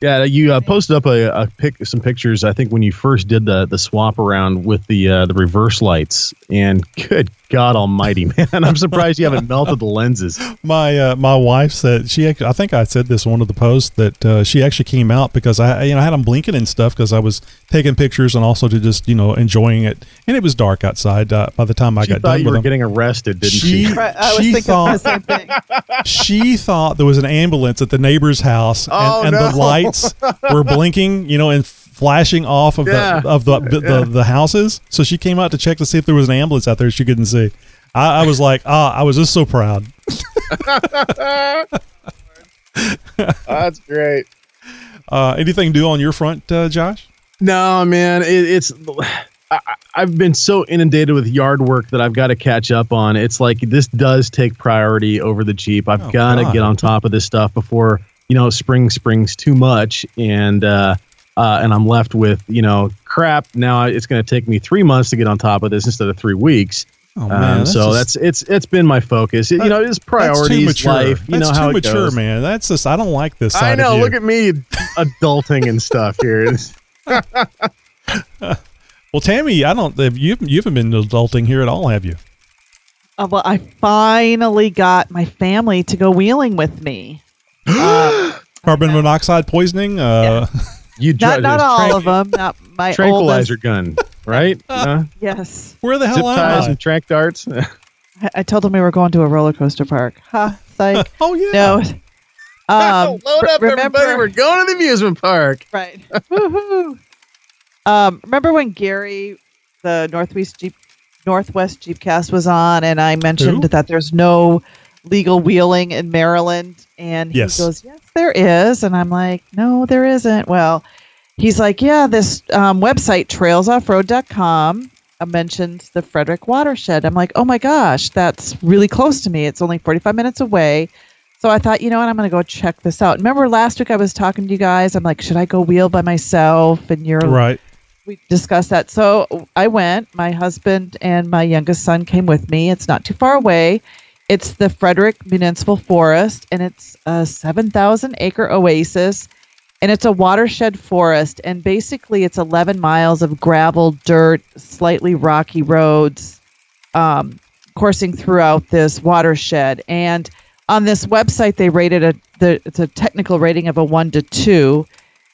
E: Yeah, you uh, posted up a, a pic, some pictures. I think when you first did the the swap around with the uh, the reverse lights, and good God Almighty, man, I'm surprised you haven't melted the lenses.
A: My uh, my wife said she. I think I said this in one of the posts that uh, she actually came out because I you know I had them blinking and stuff because I was taking pictures and also to just you know enjoying it. And it was dark outside uh, by the time I
E: She
A: got done
E: you
A: with
E: were
A: them.
E: getting arrested, didn't
A: She-
E: she?
D: Right, I was
A: She
D: thinking
A: thought-
D: the same thing.
A: she thought there was an ambulance at the neighbor's house and,
E: Oh,
A: and the
E: no.
A: light lights were blinking, you know, and flashing off of
E: Yeah.
A: the of the the,
E: Yeah.
A: the the houses. So she came out to check to see if there was an ambulance out there she couldn't see. I, I was like, ah, I was just so proud.
E: That's great.
A: Uh, anything new on your front, uh, Josh?
E: No, man, it, it's. I, I've been so inundated with yard work that I've got to catch up on. It's like this does take priority over the Jeep. I've
A: Oh,
E: got to get on top of this stuff before you know spring springs too much, and uh, uh, and I'm left with you know crap. Now it's going to take me three months to get on top of this instead of three weeks.
A: Oh,
E: Um,
A: that's
E: so
A: just-
E: that's it's it's been my focus. It- you know, it's
A: That's too
E: priorities,
A: mature.
E: life. You
A: That's
E: know how
A: too mature,
E: goes.
A: man. That's just I don't like this.
E: I know.
A: Of you.
E: Look at me, adulting and stuff here.
A: Well, Tammy, I don't. have- You you haven't been adulting here at all, have you?
D: Uh, well, I finally got my family to go wheeling with me. Um,
A: Carbon monoxide poisoning. Uh,
E: You
D: not not all of them. Not my
E: tranquilizer
D: oldest.
E: gun, right? Uh,
D: Yes.
A: Where the hell
E: zip are ties and track darts.
D: I, I told them we were going to a roller coaster park. Ha, psych.
A: oh yeah.
D: No. Um,
E: Load
D: re-
E: up, everybody. We're going to the amusement park.
D: Right. Woohoo. Um, remember when Gary, the Northwest Jeep, Northwest Jeepcast was on, and I mentioned
A: Who?
D: that there's no legal wheeling in Maryland, and
A: Yes.
D: he goes, "Yes, there is," and I'm like, "No, there isn't." Well, he's like, "Yeah, this um, website trailsoffroad.com mentions the Frederick watershed." I'm like, "Oh my gosh, that's really close to me. It's only 45 minutes away." So I thought, you know what, I'm going to go check this out. Remember last week I was talking to you guys. I'm like, should I go wheel by myself? And you're
A: right.
D: we discussed that. So I went. My husband and my youngest son came with me. It's not too far away. It's the Frederick Municipal Forest, and it's a 7,000 acre oasis, and it's a watershed forest. And basically, it's 11 miles of gravel, dirt, slightly rocky roads, um, coursing throughout this watershed. And on this website, they rated a the it's a technical rating of a one to two.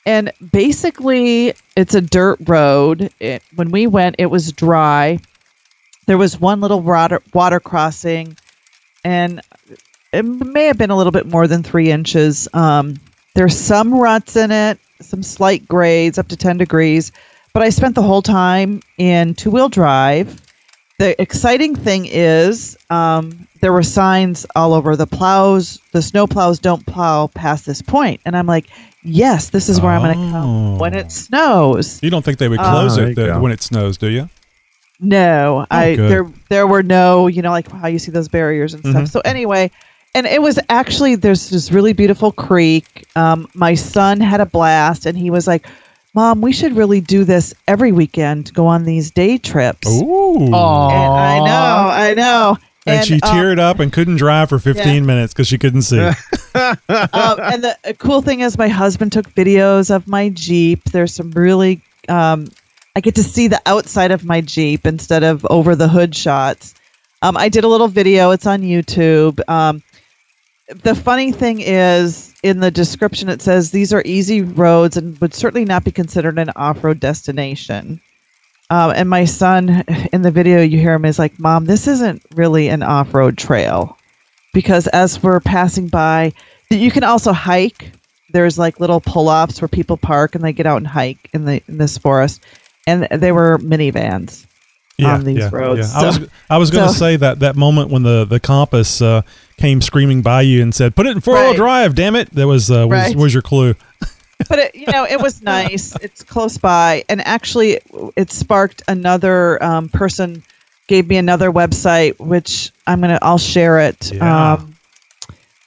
D: And basically, it's a dirt road. It, when we went, it was dry. There was one little water, water crossing, and it may have been a little bit more than three inches. Um, there's some ruts in it, some slight grades up to 10 degrees, but I spent the whole time in two wheel drive. The exciting thing is um, there were signs all over the plows, the snow plows don't plow past this point. And I'm like, yes, this is where I'm going to come when it snows.
A: You don't think they would close
E: there
A: it the, when it snows, do you?
D: No, I
A: good.
D: there there were no, you know, like how you see those barriers and stuff.
A: Mhm.
D: So anyway, and it was actually there's this really beautiful creek. Um, my son had a blast, and he was like, "Mom, we should really do this every weekend. Go on these day trips."
A: Ooh.
D: And I know, I know.
A: And, she
D: um,
A: teared up and couldn't drive for 15 minutes because she couldn't see.
D: um, and the uh, cool thing is, my husband took videos of my Jeep. There's some really, um, I get to see the outside of my Jeep instead of over the hood shots. Um, I did a little video. It's on YouTube. Um, the funny thing is, in the description, it says these are easy roads and would certainly not be considered an off-road destination. Um, and my son, in the video, you hear him is like, "Mom, this isn't really an off-road trail." because as we're passing by, you can also hike. There's like little pull-offs where people park and they get out and hike in the in this forest, and they were minivans on these roads.
A: I was I was going to
D: so-
A: say that that moment when the the compass uh, came screaming by you and said, "Put it in four wheel
D: Right.
A: drive, damn it!" That was uh, was,
D: Right.
A: was your clue.
D: but it, you know, it was nice. It's close by, and actually, it sparked another um, person gave me another website, which I'm gonna I'll share it.
A: Yeah.
D: Um,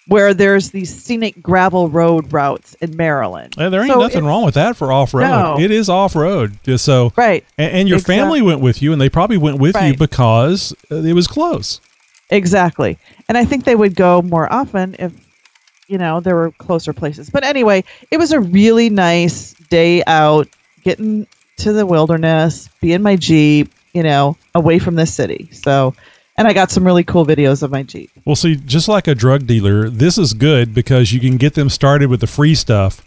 D: where there's these scenic gravel road routes in Maryland.
A: And there ain't
D: So
A: nothing
D: it-
A: wrong with that for off road.
D: No.
A: It is off road, just so
D: Right.
A: And, and your family went with you, and they probably went with you because uh, it was close.
D: Exactly. And I think they would go more often if, you know, there were closer places. But anyway, it was a really nice day out, getting to the wilderness, be in my Jeep, you know, away from the city. So, and I got some really cool videos of my Jeep.
A: Well, see, just like a drug dealer, this is good because you can get them started with the free stuff,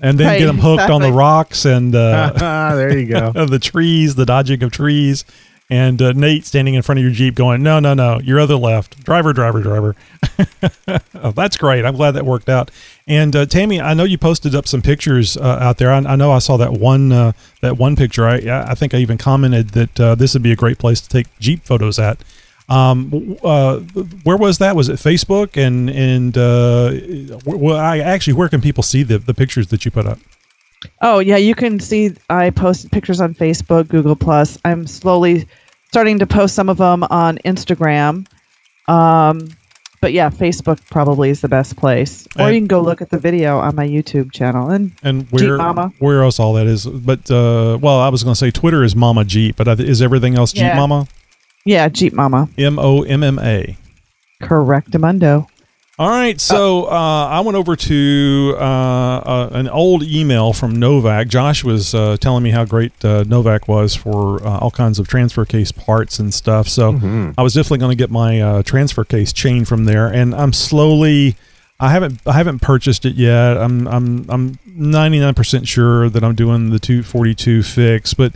A: and then
D: Right,
A: get them hooked on the rocks and uh,
E: there you go.
A: the trees, the dodging of trees, and uh, Nate standing in front of your Jeep going, no, no, no, your other left, driver, driver, driver. oh, that's great. I'm glad that worked out. And uh, Tammy, I know you posted up some pictures uh, out there. I, I know I saw that one uh, that one picture. I I think I even commented that uh, this would be a great place to take Jeep photos at. Um, uh, where was that? Was it Facebook? And and uh, well, I actually, where can people see the the pictures that you put up?
D: Oh yeah, you can see I post pictures on Facebook, Google Plus. I'm slowly starting to post some of them on Instagram. Um, but yeah, Facebook probably is the best place. Or
A: And-
D: you can go look at the video on my YouTube channel and
A: And
D: Jeep
A: where
D: Mama.
A: where else all that is? But uh, well, I was going to say Twitter is Momma Jeep, but is everything else Jeep
D: Yeah.
A: Mama?
D: Yeah, Jeep Momma.
A: M O M M A.
D: Correctamundo.
A: All right, so uh, I went over to uh, uh, an old email from Novak. Josh was uh, telling me how great uh, Novak was for uh, all kinds of transfer case parts and stuff. So I was definitely going to get my uh, transfer case chain from there, and I'm slowly. I haven't I haven't purchased it yet. I'm I'm I'm 99% sure that I'm doing the 242 fix, but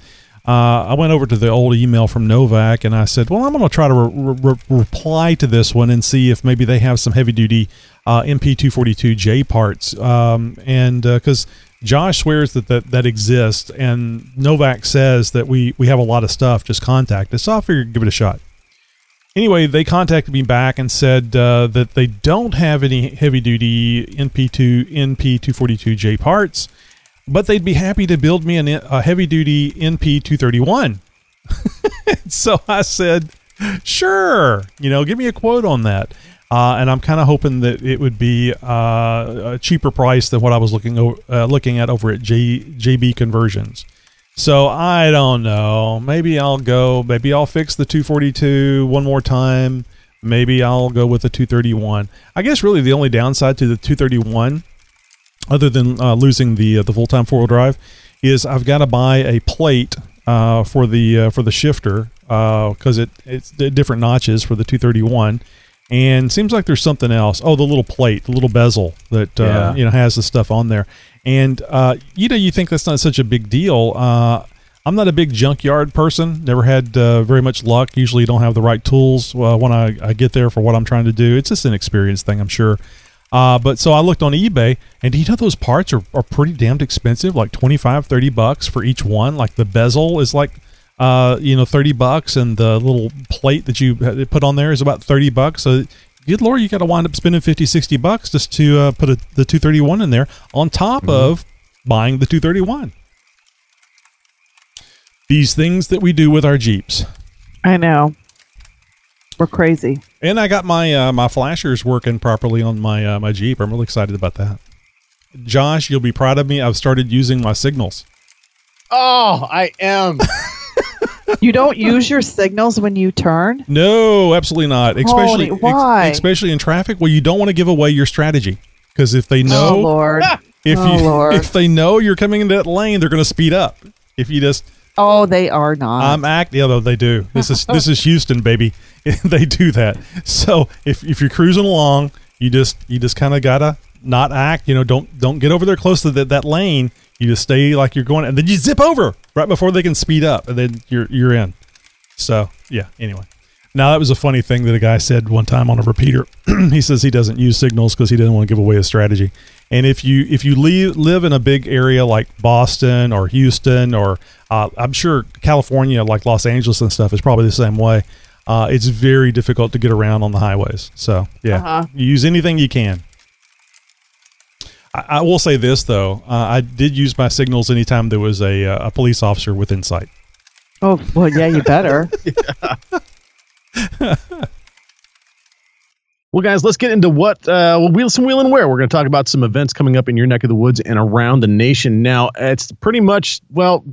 A: uh, I went over to the old email from Novak and I said, "Well, I'm going to try to re- re- reply to this one and see if maybe they have some heavy duty uh, NP242J parts." Um, and because Josh swears that, that that exists, and Novak says that we we have a lot of stuff. Just contact us. So I figured give it a shot. Anyway, they contacted me back and said uh, that they don't have any heavy duty NP2 NP242J parts but they'd be happy to build me an, a heavy duty NP 231. so I said, sure, you know, give me a quote on that. Uh, and I'm kind of hoping that it would be uh, a cheaper price than what I was looking o- uh, looking at over at J, JB Conversions. So I don't know. Maybe I'll go. Maybe I'll fix the 242 one more time. Maybe I'll go with the 231. I guess really the only downside to the 231 other than uh, losing the uh, the full time four wheel drive, is I've got to buy a plate uh, for the uh, for the shifter because it it's different notches for the 231, and seems like there's something else. Oh, the little plate, the little bezel that uh,
E: Yeah.
A: you know has the stuff on there, and uh, you know you think that's not such a big deal. Uh, I'm not a big junkyard person. Never had uh, very much luck. Usually, don't have the right tools uh, when I, I get there for what I'm trying to do. It's just an experience thing, I'm sure. Uh, but so I looked on eBay, and do you know those parts are, are pretty damned expensive, like 25, 30 bucks for each one. Like the bezel is like, uh, you know, 30 bucks, and the little plate that you put on there is about 30 bucks. So, good lord, you got to wind up spending 50, 60 bucks just to uh, put a, the 231 in there on top of buying the 231. These things that we do with our Jeeps.
D: I know. We're crazy.
A: And I got my uh, my flashers working properly on my uh, my Jeep. I'm really excited about that. Josh, you'll be proud of me. I've started using my signals.
E: Oh, I am.
D: You don't use your signals when you turn?
A: No, absolutely not. Especially
D: Holy, why?
A: especially in traffic. Well, you don't want to give away your strategy because if they know,
D: Oh, Lord.
A: if
D: Oh,
A: you
D: Lord.
A: if they know you're coming into that lane, they're going to speed up. If you just
D: Oh, they are not.
A: I'm act. Yeah, though they do. This is this is Houston, baby. they do that. So if if you're cruising along, you just you just kind of gotta not act. You know, don't don't get over there close to that that lane. You just stay like you're going, and then you zip over right before they can speed up, and then you're you're in. So yeah. Anyway, now that was a funny thing that a guy said one time on a repeater. he says he doesn't use signals because he doesn't want to give away his strategy. And if you if you leave, live in a big area like Boston or Houston or uh, I'm sure California, like Los Angeles and stuff, is probably the same way. Uh, it's very difficult to get around on the highways. So yeah,
D: Uh-huh.
A: you use anything you can. I, I will say this though, uh, I did use my signals anytime there was a uh, a police officer within sight.
D: Oh, well, yeah, you better.
E: Well, guys, let's get into what uh, well, wheel some wheel and wear. We're going to talk about some events coming up in your neck of the woods and around the nation. Now, it's pretty much well,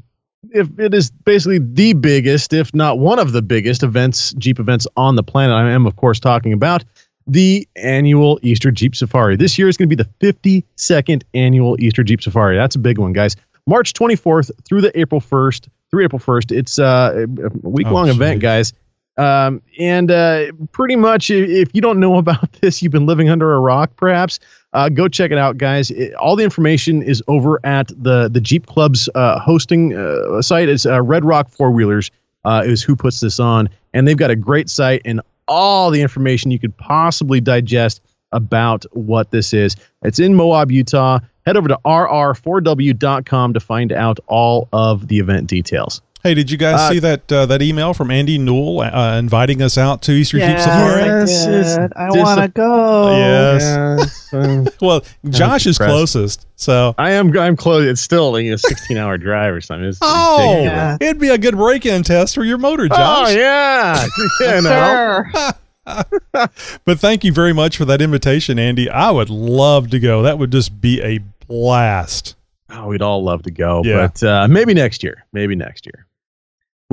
E: if it is basically the biggest, if not one of the biggest events, Jeep events on the planet. I am, of course, talking about the annual Easter Jeep Safari. This year is going to be the 52nd annual Easter Jeep Safari. That's a big one, guys. March 24th through the April 1st. Through April 1st, it's uh, a week long
A: Oh,
E: event, guys. Um, and uh, pretty much, if you don't know about this, you've been living under a rock, perhaps. Uh, go check it out, guys. It- all the information is over at the the Jeep Club's uh, hosting uh, site. It's uh, Red Rock Four Wheelers. uh, is who puts this on, and they've got a great site and all the information you could possibly digest about what this is. It's in Moab, Utah. Head over to rr4w.com to find out all of the event details.
A: Hey, did you guys
E: Uh,
A: see that uh, that email from Andy Newell uh, inviting us out to Easter Jeep
D: Yeah,
A: Safari?
D: I
E: Yes, it's.
D: I
E: dis-
D: want to go.
A: Yes. well, Josh is
E: impressed.
A: closest, so
E: I am I'm close. It's still you know 16 hour drive or something. It's
A: oh.
D: Yeah.
A: it'd be a good break-in test for your motor, Josh.
E: Oh yeah, yeah no.
D: Sure.
A: But thank you very much for that invitation, Andy. I would love to go. That would just be a blast.
E: Oh, we'd all love to go,
A: Yeah.
E: but uh, maybe next year. Maybe next year.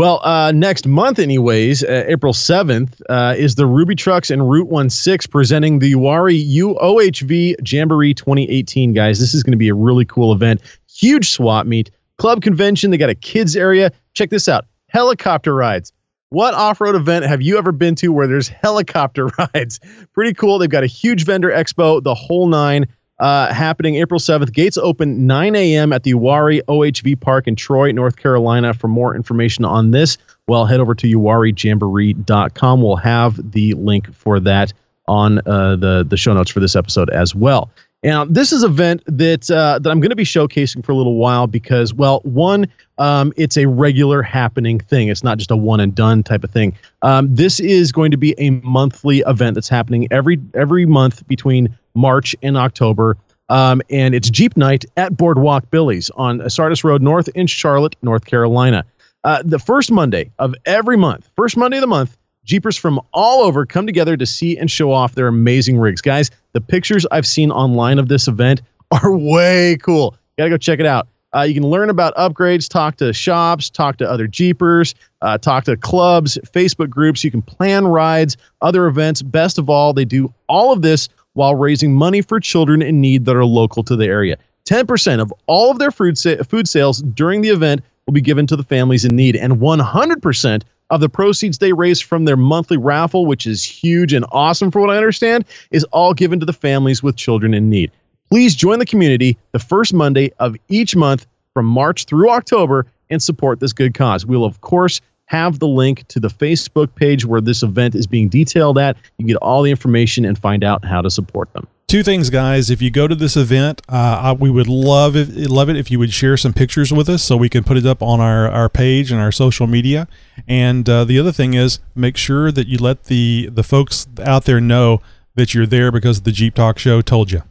E: Well, uh, next month, anyways, uh, April 7th, uh, is the Ruby Trucks and Route 16 presenting the Uwharrie UOHV Jamboree 2018, guys. This is going to be a really cool event. Huge swap meet, club convention. They got a kids area. Check this out helicopter rides. What off road event have you ever been to where there's helicopter rides? Pretty cool. They've got a huge vendor expo, the whole nine uh, happening April 7th. Gates open 9 a.m. at the Uwharrie OHV Park in Troy, North Carolina. For more information on this, well, head over to uwharriejamboree.com. We'll have the link for that on uh, the, the show notes for this episode as well. Now, this is an event that uh, that I'm going to be showcasing for a little while because, well, one, um, it's a regular happening thing. It's not just a one and done type of thing. Um, this is going to be a monthly event that's happening every every month between March and October. Um, and it's Jeep Night at Boardwalk Billy's on Sardis Road North in Charlotte, North Carolina. Uh, the first Monday of every month, first Monday of the month, Jeepers from all over come together to see and show off their amazing rigs. Guys, the pictures I've seen online of this event are way cool. Gotta go check it out. Uh, you can learn about upgrades, talk to shops, talk to other Jeepers, uh, talk to clubs, Facebook groups. You can plan rides, other events. Best of all, they do all of this while raising money for children in need that are local to the area. 10% of all of their food, sa- food sales during the event will be given to the families in need, and 100% of the proceeds they raise from their monthly raffle, which is huge and awesome for what I understand, is all given to the families with children in need. Please join the community the first Monday of each month from March through October and support this good cause. We'll, of course, have the link to the Facebook page where this event is being detailed at. You get all the information and find out how to support them.
A: Two things, guys. If you go to this event, uh, we would love if, love it if you would share some pictures with us so we can put it up on our, our page and our social media. And uh, the other thing is make sure that you let the the folks out there know that you're there because the Jeep Talk Show told you.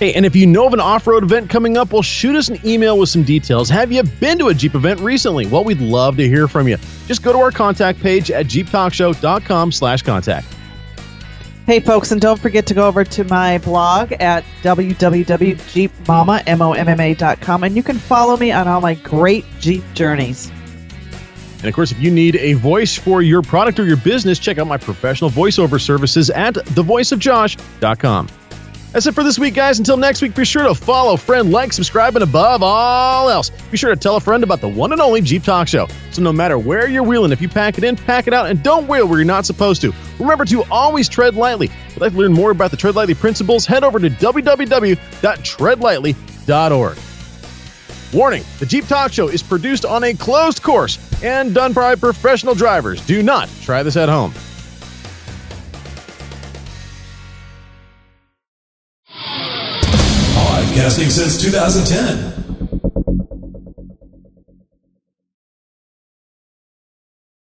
E: Hey, and if you know of an off-road event coming up, well, shoot us an email with some details. Have you been to a Jeep event recently? Well, we'd love to hear from you. Just go to our contact page at jeeptalkshow.com slash contact.
D: Hey, folks, and don't forget to go over to my blog at www.jeepmomma.com, and you can follow me on all my great Jeep journeys.
E: And of course, if you need a voice for your product or your business, check out my professional voiceover services at thevoiceofjosh.com. That's it for this week, guys. Until next week, be sure to follow, friend, like, subscribe, and above all else, be sure to tell a friend about the one and only Jeep Talk Show. So no matter where you're wheeling, if you pack it in, pack it out, and don't wheel where you're not supposed to. Remember to always tread lightly. If you'd like to learn more about the Tread Lightly principles, head over to www.treadlightly.org. Warning The Jeep Talk Show is produced on a closed course and done by professional drivers. Do not try this at home.
L: Podcasting since 2010.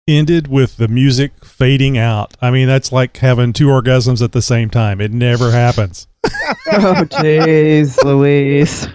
A: Ended with the music fading out. I mean, that's like having two orgasms at the same time. It never happens.
D: oh, jeez, Louise.